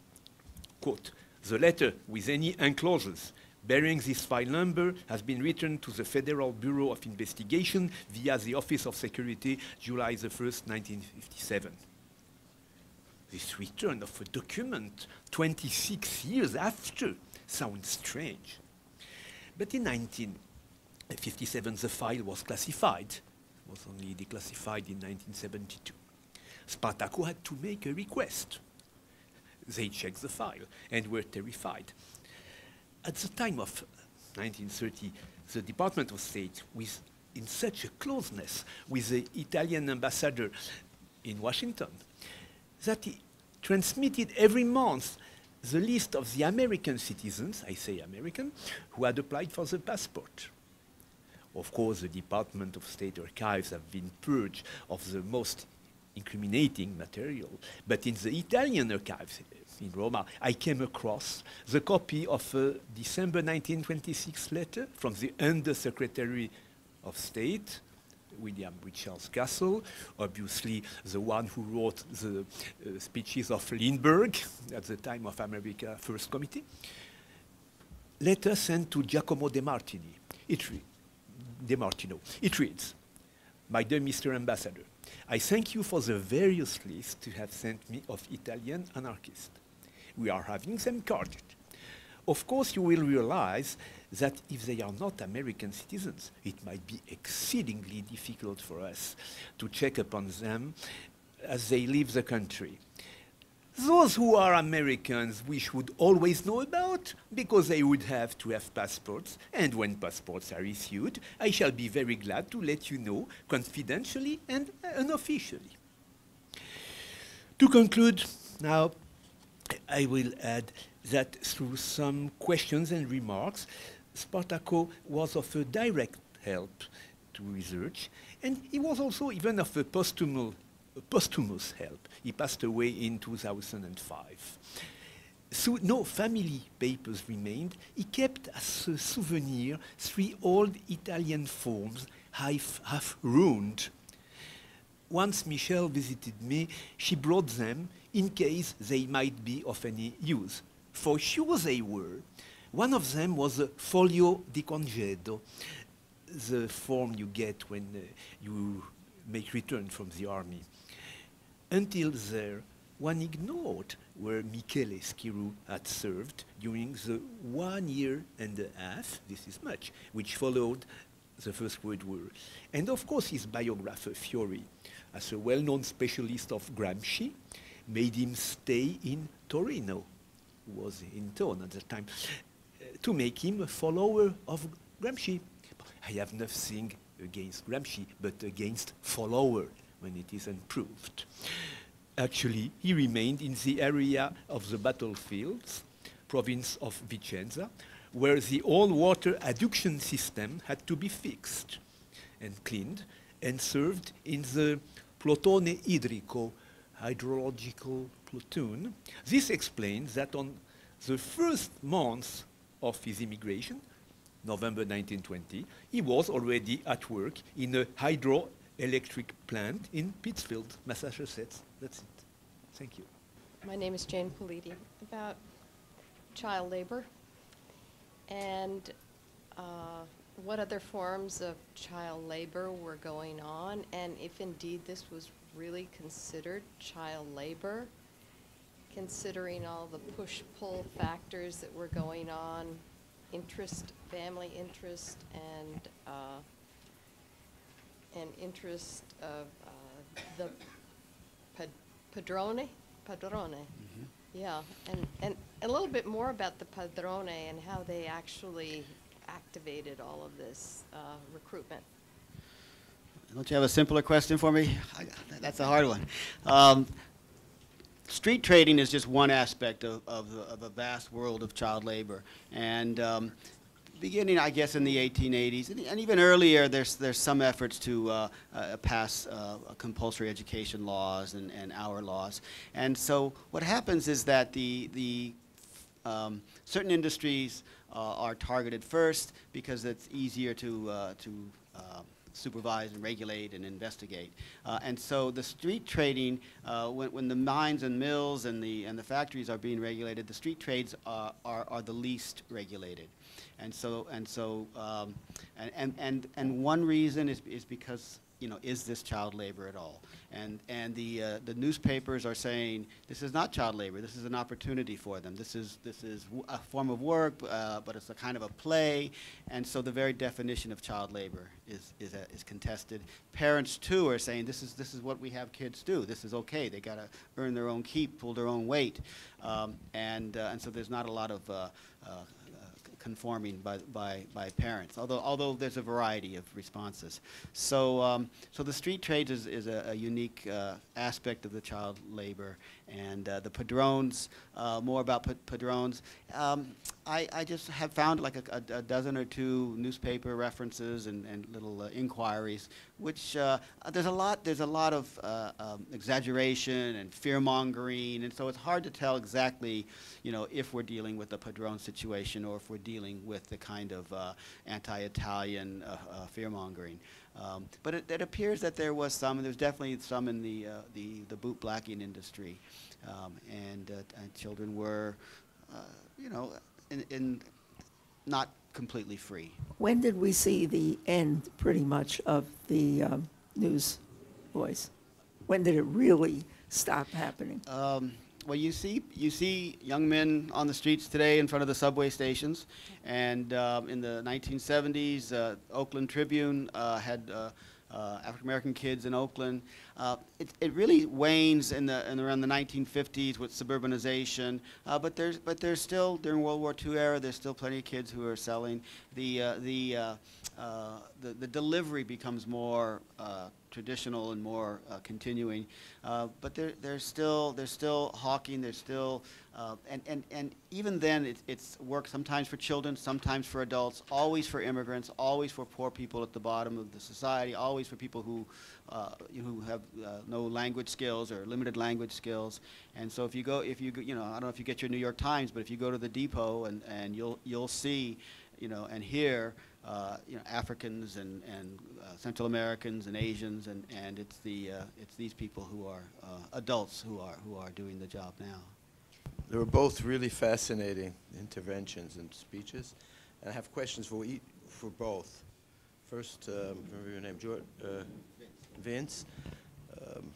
quote, the letter with any enclosures bearing this file number has been written to the Federal Bureau of Investigation via the Office of Security, July the 1st, 1957. This return of a document 26 years after sounds strange. But in 1957, the file was classified. It was only declassified in 1972. Spartaco had to make a request they checked the file and were terrified. At the time of 1930, the Department of State was in such a closeness with the Italian ambassador in Washington that he transmitted every month the list of the American citizens, I say American, who had applied for the passport. Of course, the Department of State archives have been purged of the most incriminating material, but in the Italian archives, in Roma, I came across the copy of a December 1926 letter from the Under Secretary of State, William Richards Castle, obviously the one who wrote the uh, speeches of Lindbergh at the time of America First Committee. Letter sent to Giacomo De Martini. It De Martino. It reads, My dear Mr. Ambassador, I thank you for the various lists you have sent me of Italian anarchists we are having them carded. Of course, you will realize that if they are not American citizens, it might be exceedingly difficult for us to check upon them as they leave the country. Those who are Americans we should always know about because they would have to have passports, and when passports are issued, I shall be very glad to let you know confidentially and uh, unofficially. To conclude, now I will add that through some questions and remarks, Spartaco was of a direct help to research, and he was also even of a posthumous, posthumous help. He passed away in 2005. So no family papers remained. He kept as a souvenir three old Italian forms, half, half ruined. Once Michelle visited me, she brought them in case they might be of any use. For sure they were. One of them was a folio di congedo, the form you get when uh, you make return from the army. Until there, one ignored where Michele Schirru had served during the one year and a half, this is much, which followed the First World War. And of course his biographer Fiori, as a well-known specialist of Gramsci, made him stay in Torino, who was in town at the time, uh, to make him a follower of Gramsci. I have nothing against Gramsci, but against follower when it is unproved. Actually, he remained in the area of the battlefields, province of Vicenza, where the all-water adduction system had to be fixed and cleaned and served in the plotone idrico hydrological platoon. This explains that on the first month of his immigration, November 1920, he was already at work in a hydroelectric plant in Pittsfield, Massachusetts. That's it. Thank you. My name is Jane Politi. About child labor and uh, what other forms of child labor were going on, and if indeed this was really considered child labor, considering all the push-pull factors that were going on, interest, family interest, and uh, and interest of uh, the pad- padrone, padrone. Yeah, and, and a little bit more about the padrone and how they actually activated all of this uh, recruitment. Don't you have a simpler question for me? I- That's a hard one. Um, street trading is just one aspect of, of, of a vast world of child labor. And um, beginning, I guess, in the 1880s, and, and even earlier, there's, there's some efforts to uh, uh, pass uh, compulsory education laws and, and hour laws. And so what happens is that the, the um, certain industries uh, are targeted first because it's easier to, uh, to uh, supervise and regulate and investigate. Uh, and so the street trading, uh, when, when the mines and mills and the, and the factories are being regulated, the street trades are, are, are the least regulated. And so, and so, um, and, and, and, and one reason is, is because, you know, is this child labor at all? And, and the, uh, the newspapers are saying, this is not child labor, this is an opportunity for them. This is, this is a form of work, uh, but it's a kind of a play. And so the very definition of child labor is, is, uh, is contested. Parents, too, are saying, this is, this is what we have kids do. This is okay. They got to earn their own keep, pull their own weight. Um, and, uh, and so there's not a lot of uh, conforming by, by, by parents, although, although there's a variety of responses. So, um, so the street trades is, is a, a unique uh, aspect of the child labor. And uh, the padrones, uh, more about pa- padrones. Um, I, I just have found like a, a, dozen or two newspaper references and, and little uh, inquiries, which uh, there's a lot there's a lot of uh, um, exaggeration and fear mongering, and so it's hard to tell exactly, you know, if we're dealing with a padrone situation or if we're dealing with the kind of uh, anti-Italian fear mongering. Um, but it, it appears that there was some, and there's definitely some in the the, the boot blacking industry, um, and, uh, and children were, uh, you know, in, in not completely free. When did we see the end, pretty much, of the um, news voice? When did it really stop happening? Um, well, you see, you see young men on the streets today in front of the subway stations, and um, in the 1970s, uh, Oakland Tribune uh, had uh, uh, African American kids in Oakland. Uh, it, it really wanes in the in around the 1950s with suburbanization, uh, but there's but there's still during World War II era there's still plenty of kids who are selling. The uh, the, uh, uh, the the delivery becomes more traditional and more continuing, but there there's still there's still hawking. There's still and, and, and even then, it, it's work sometimes for children, sometimes for adults, always for immigrants, always for poor people at the bottom of the society, always for people who, uh, who have uh, no language skills or limited language skills. And so if you go, if you, you know, I don't know if you get your New York Times, but if you go to the depot and, and you'll, you'll see, you know, and hear, uh, you know, Africans and, and uh, Central Americans and Asians, and, and it's, the, uh, it's these people who are uh, adults who are, who are doing the job now. They were both really fascinating interventions and speeches. And I have questions for each, for both. First, um, remember your name, George, Vince. Um,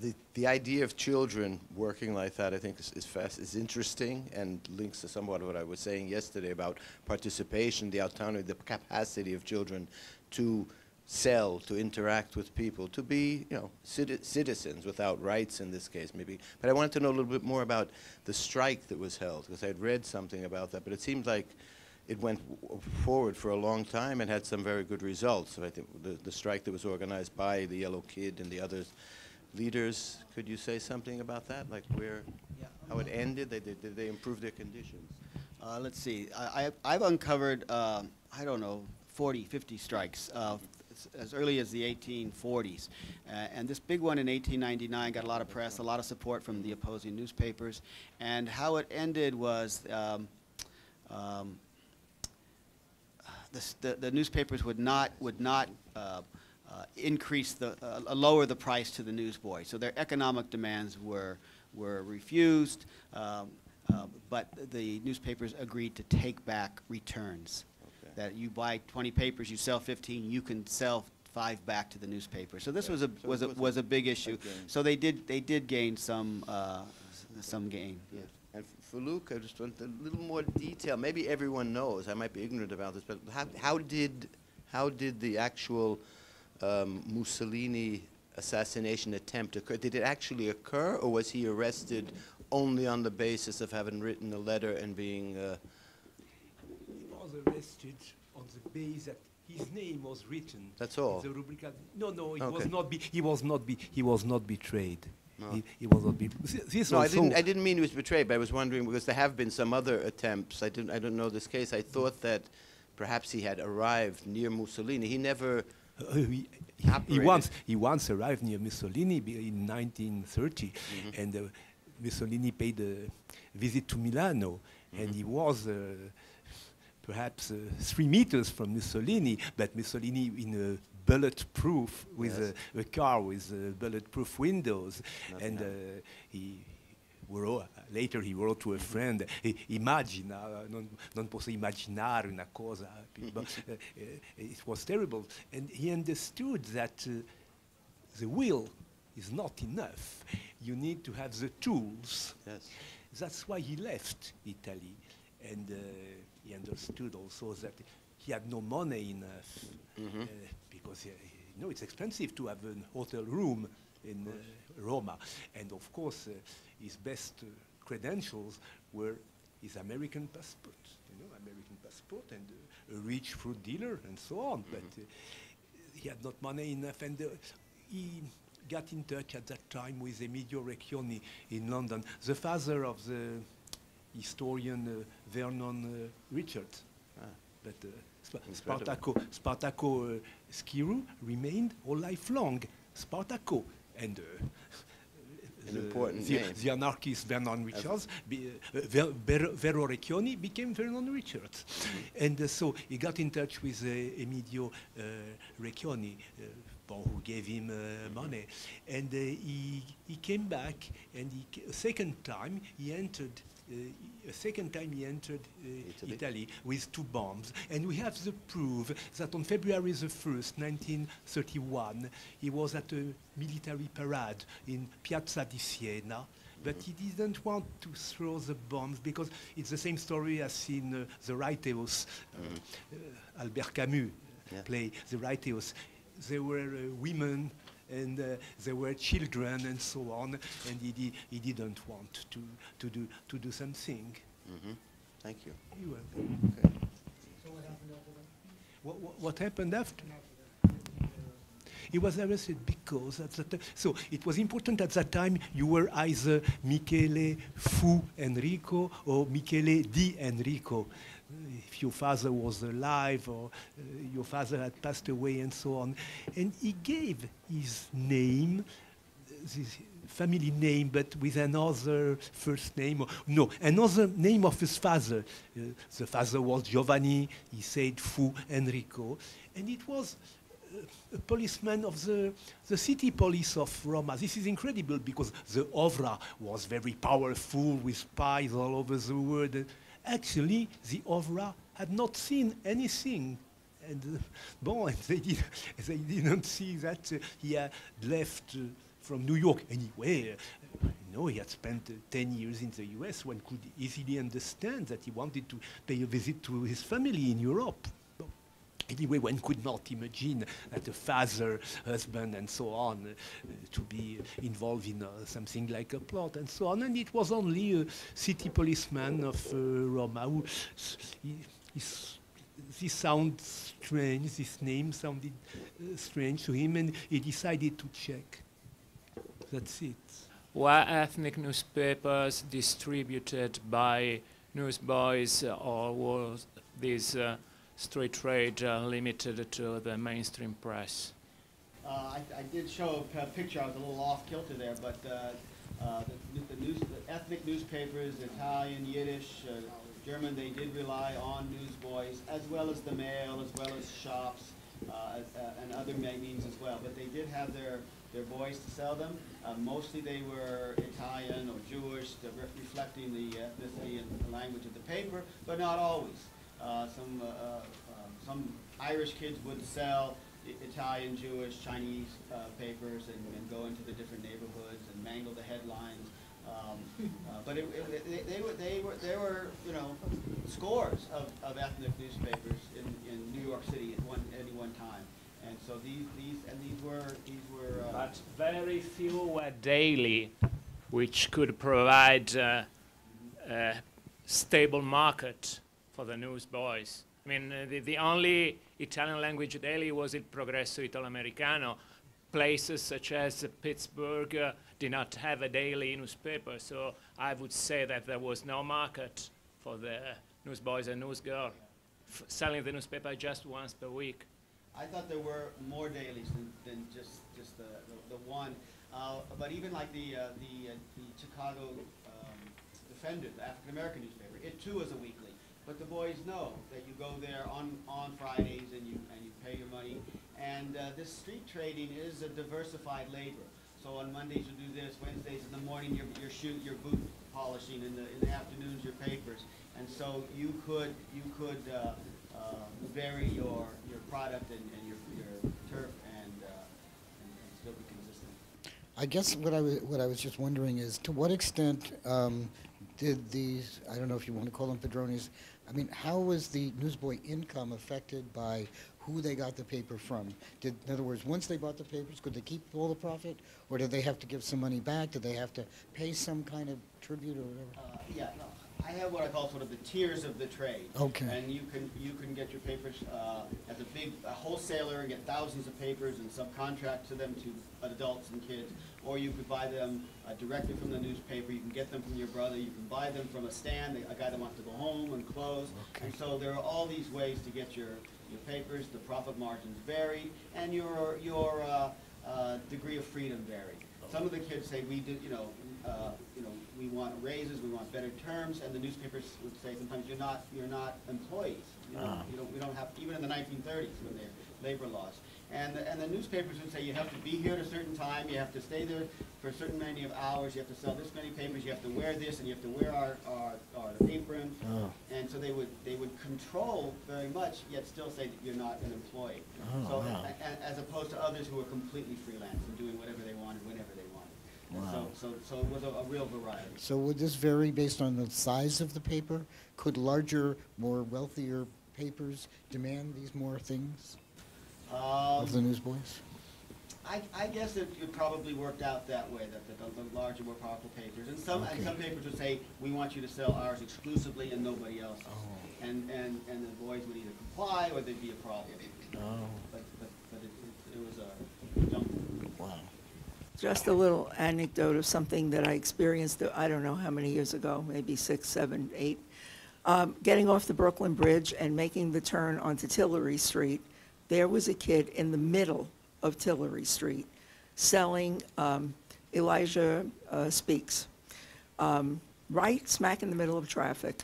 the, the idea of children working like that, I think, is, is, fast, is interesting and links to somewhat of what I was saying yesterday about participation, the autonomy, the capacity of children to sell, to interact with people, to be, you know, citi- citizens without rights in this case, maybe. But I wanted to know a little bit more about the strike that was held, because I had read something about that, but it seemed like it went w- forward for a long time and had some very good results. I think the, the strike that was organized by the Yellow Kid and the others leaders, could you say something about that? Like where, how it ended? They, did, did they improve their conditions? Uh, let's see. I, I, I've uncovered, um I don't know, 40, 50 strikes. Uh, as early as the 1840s. Uh, and this big one in 1899 got a lot of press, a lot of support from the opposing newspapers. And how it ended was um, um, the, the, newspapers would not, would not uh, uh, increase the, uh, uh, lower the price to the newsboy. So their economic demands were, were refused, um, uh, but the newspapers agreed to take back returns. Okay. That you buy 20 papers, you sell 15, you can sell five back to the newspaper. So this Okay. was a, So was a, was a- big issue. So they did, they did gain some, uh, some gain. yeah. For Luke, I just want a little more detail. Maybe everyone knows. I might be ignorant about this, but how, how did how did the actual um, Mussolini assassination attempt occur? Did it actually occur, or was he arrested only on the basis of having written a letter and being? Uh, He was arrested on the basis that his name was written. That's all? in The Republican. No, no, he Okay. was not. Be, he was not. Be, he was not betrayed. No. He, he was not. Be, this no, I didn't. I didn't mean he was betrayed, but I was wondering because there have been some other attempts. I didn't. I don't know this case. I thought that perhaps he had arrived near Mussolini. He never. Uh, he, he- he once he once arrived near Mussolini in 1930, Mm-hmm. and uh, Mussolini paid a visit to Milano, and Mm-hmm. he was. Uh, Perhaps uh, three meters from Mussolini, but Mussolini in a bulletproof with Yes. a, a car with uh, bulletproof windows, and uh, he wrote, later he wrote to a friend, "I- immagina, non, non posso immaginare una cosa, but, uh, uh, it was terrible. And he understood that uh, the will is not enough. You need to have the tools. Yes. That's why he left Italy. And uh, he understood also that he had no money enough Mhm. uh, because you know it's expensive to have a hotel room in uh, Roma. And of course, uh, his best uh, credentials were his American passport, you know, American passport and uh, a rich fruit dealer and so on. But uh, he had not money enough, and uh, he got in touch at that time with Emilio Recchioni in London, the father of the historian uh, Vernon uh, Richards. Ah. But uh, Sp- Spartaco, Spartaco uh, Schirru remained all life long Spartaco, and uh, the, the, the anarchist Vernon Richards, be, uh, Ver, Ver, Vero Recchioni became Vernon Richards, Mm-hmm. and uh, so he got in touch with uh, Emilio uh, Recchioni. Uh, who gave him uh, money, and uh, he he came back, and he a second time he entered. Uh, a second time he entered uh, Italy. Italy with two bombs. And we have the proof that on February the 1st, 1931, he was at a military parade in Piazza di Siena. But he didn't want to throw the bombs because it's the same story as in uh, The Righteous, uh, uh, Albert Camus Yeah. play The Righteous. There were uh, women and uh, there were children and so on, and he, di- he didn't want to, to, do, to do something. Mm hmm Thank you. You were- Okay. What, what, what happened after? He was arrested because at that time, so it was important at that time you were either Michele Fu Enrico or Michele Di Enrico. If your father was alive or uh, your father had passed away and so on. And he gave his name, this family name, but with another first name. No, another name of his father. Uh, the father was Giovanni, he said Fu Enrico. And it was uh, a policeman of the, the city police of Roma. This is incredible because the Ovra was very powerful with spies all over the world. Actually, the Ovra had not seen anything. And uh, bon, and they, did, they didn't see that uh, he had left uh, from New York anyway. Uh, know, he had spent uh, 10 years in the US. One could easily understand that he wanted to pay a visit to his family in Europe. Anyway, one could not imagine that a father, husband, and so on uh, uh, to be involved in uh, something like a plot and so on. And it was only a city policeman of uh, Roma who he, this sounds strange, this name sounded uh, strange to him, and he decided to check. That's it. were ethnic newspapers distributed by newsboys uh, or was this uh, street trade uh, limited to the mainstream press. Uh, I, I did show a picture, I was a little off kilter there, but uh, the, the news, the ethnic newspapers, Italian, Yiddish, German, they did rely on newsboys, as well as the mail, as well as shops, uh, and other means as well. But they did have their, their boys to sell them. Uh, Mostly they were Italian or Jewish, re- reflecting the ethnicity and the language of the paper, but not always. Uh, Some, uh, uh, um, some Irish kids would sell Italian, Jewish, Chinese uh, papers and, and go into the different neighborhoods and mangle the headlines. Um, uh, but it, it, they, they were, they were, there were, you know, scores of, of ethnic newspapers in, in New York City at one, any one time. And so these, these, and these were, these were, uh, But very few were daily, which could provide uh, a stable market for the newsboys. I mean, uh, the, the only Italian language daily was Il Progresso Italo-Americano. Places such as Pittsburgh uh, did not have a daily newspaper, so I would say that there was no market for the newsboys and newsgirl f- selling the newspaper just once per week. I thought there were more dailies than, than just, just the, the, the one. Uh, but even like the, uh, the, uh, the Chicago, um, Defender, the African-American newspaper, it too is a weekly. But the boys know that you go there on, on Fridays and you, and you pay your money. And, uh, this street trading is a diversified labor. So on Mondays you do this, Wednesdays in the morning you're, you're shoot, you're boot polishing, in the, in the afternoons your papers. And so you could, you could, uh, uh, vary your, your product and, and your, your turf and, uh, and, and still be consistent. I guess what I was, what I was just wondering is, to what extent um, did these, I don't know if you want to call them padrones, I mean, how was the newsboy income affected by who they got the paper from? Did, in other words, once they bought the papers, could they keep all the profit? Or did they have to give some money back? Did they have to pay some kind of tribute or whatever? Uh, yeah, no, I have what I call sort of the tiers of the trade. Okay. And you can, you can get your papers, uh, as a big a wholesaler and get thousands of papers and subcontract to them to adults and kids. Or you could buy them uh, directly from the newspaper, you can get them from your brother, you can buy them from a stand, a guy that wants to go home and close. And so there are all these ways to get your, your papers, the profit margins vary, and your, your, uh, uh, degree of freedom vary. Some of the kids say, we did, you know, uh, you know, we want raises, we want better terms, and the newspapers would say sometimes you're not, you're not employees. You know, you don't, we don't have, even in the nineteen thirties when they're labor laws. And, the- and the newspapers would say you have to be here at a certain time, you have to stay there for a certain many of hours, you have to sell this many papers, you have to wear this, and you have to wear our, our, our apron. Oh. And so they would, they would control very much, yet still say that you're not an employee. Oh, So, wow. a- a- as opposed to others who were completely freelance and doing whatever they wanted, whenever they wanted. Wow. So, so, so it was a, a real variety. So would this vary based on the size of the paper? Could larger, more wealthier papers demand these more things of the Um, newsboys? I, I guess it, it probably worked out that way, that the, the larger, more powerful papers. And some, and some papers would say, we want you to sell ours exclusively and nobody else. Oh. And, and, and the boys would either comply or there'd be a problem. Oh, But, but, but it, it, it was a jump. wow. Just a little anecdote of something that I experienced, uh, I don't know how many years ago, maybe six, seven, eight. Um, Getting off the Brooklyn Bridge and making the turn onto Tillery Street, there was a kid in the middle of Tillery Street selling um, Elijah uh, Speaks, um, right smack in the middle of traffic.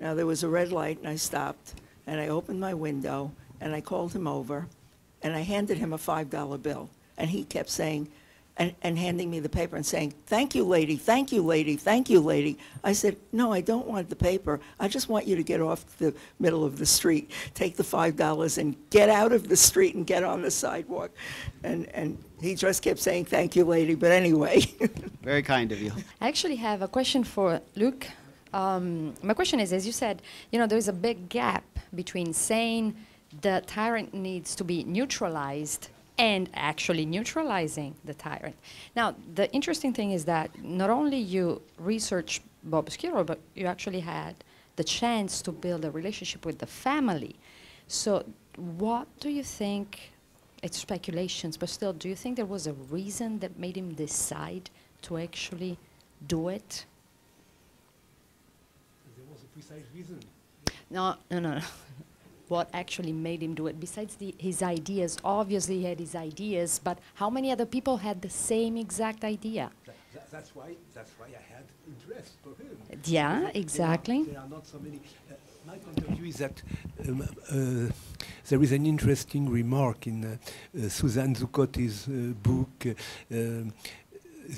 Now, there was a red light, and I stopped, and I opened my window, and I called him over, and I handed him a $5 bill. And he kept saying, and, and handing me the paper and saying, thank you, lady, thank you, lady, thank you, lady. I said, no, I don't want the paper. I just want you to get off the middle of the street, take the $5 and get out of the street and get on the sidewalk. And, and he just kept saying, thank you, lady, but anyway. Very kind of you. I actually have a question for Luke. Um, my question is, as you said, you know, there is a big gap between saying the tyrant needs to be neutralized and actually neutralizing the tyrant. Now, the interesting thing is that not only you research Bob Schirru, but you actually had the chance to build a relationship with the family. So, what do you think? It's speculations, but still, do you think there was a reason that made him decide to actually do it? There was a precise reason. No, no, no. no. What actually made him do it? Besides the, his ideas, obviously he had his ideas, but how many other people had the same exact idea? That, that, that's why that's why I had interest for him. Yeah, There are- exactly. There are, not so many. Uh, my point of view is that um, uh, there is an interesting remark in uh, uh, Suzanne Zuccotti's uh, book, uh, um,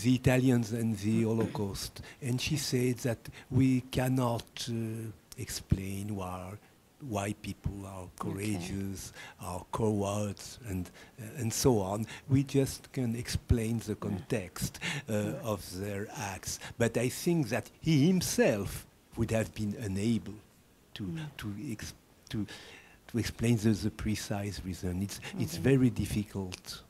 The Italians and the Holocaust, and she said that we cannot uh, explain why why people are courageous, are cowards, and uh, and so on. We just can explain the context uh, of their acts. But I think that he himself would have been unable to to ex- to to explain the, the precise reason. It's it's very difficult.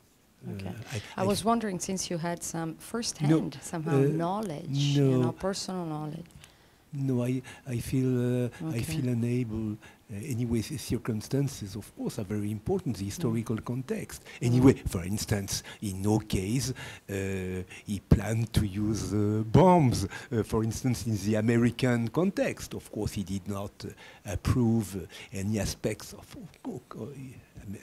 Uh, Okay. I, I I was wondering, since you had some first-hand somehow uh, knowledge, you know, personal knowledge. No, I, I feel uh, I feel unable. Uh, anyway, the circumstances, of course, are very important. The historical context. Anyway, for instance, in no case uh, he planned to use uh, bombs. Uh, for instance, in the American context, of course, he did not uh, approve uh, any aspects of. co-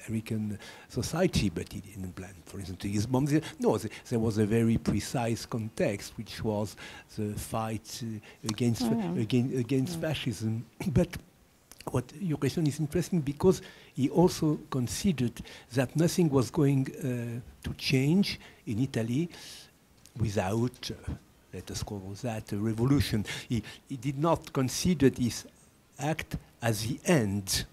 American society, but he didn't plan, for instance, to use bombs. No, th- there was a very precise context, which was the fight uh, against fa- Mhm. again, against fascism. but what your question is interesting because he also considered that nothing was going uh, to change in Italy without, uh, let us call that a revolution. He, he did not consider this act as the end,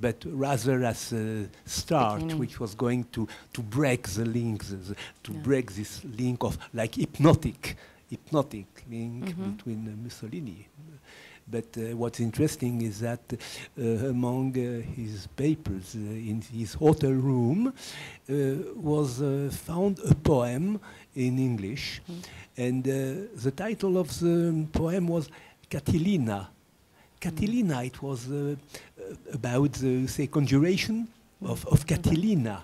but rather as a start, Beginning. which was going to, to break the link, the- the- to Yeah. break this link of like hypnotic, hypnotic link Mhm. between uh, Mussolini. But uh, what's interesting is that uh, among uh, his papers uh, in his hotel room uh, was uh, found a poem in English, and uh, the title of the poem was Catilina. Catilina, it was about the say conjuration of, of Catilina,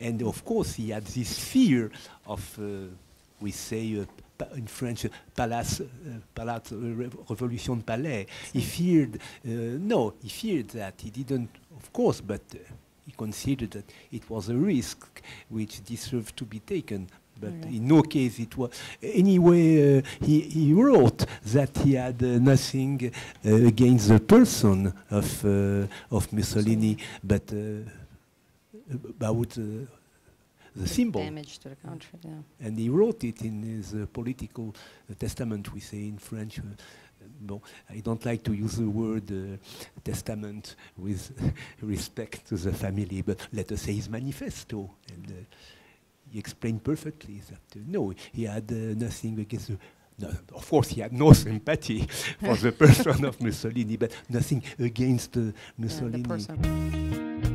and of course he had this fear of, uh, we say uh, in French, palace, uh, palace, uh, re- revolution palais. He feared, uh, no, he feared that he didn't, of course, but he considered that it was a risk which deserved to be taken. But in no case it was. Anyway, uh, he, he wrote that he had uh, nothing uh, against the person of uh, of Mussolini, but about the symbol. Damage to the country, yeah. And he wrote it in his uh, political uh, testament, we say in French. Uh, bon, I don't like to use the word uh, testament with respect to the family, but let us say his manifesto. And uh, he explained perfectly that uh, no, he had uh, nothing against the no, of course, he had no sympathy for the person of Mussolini, but nothing against uh, Yeah, Mussolini. person.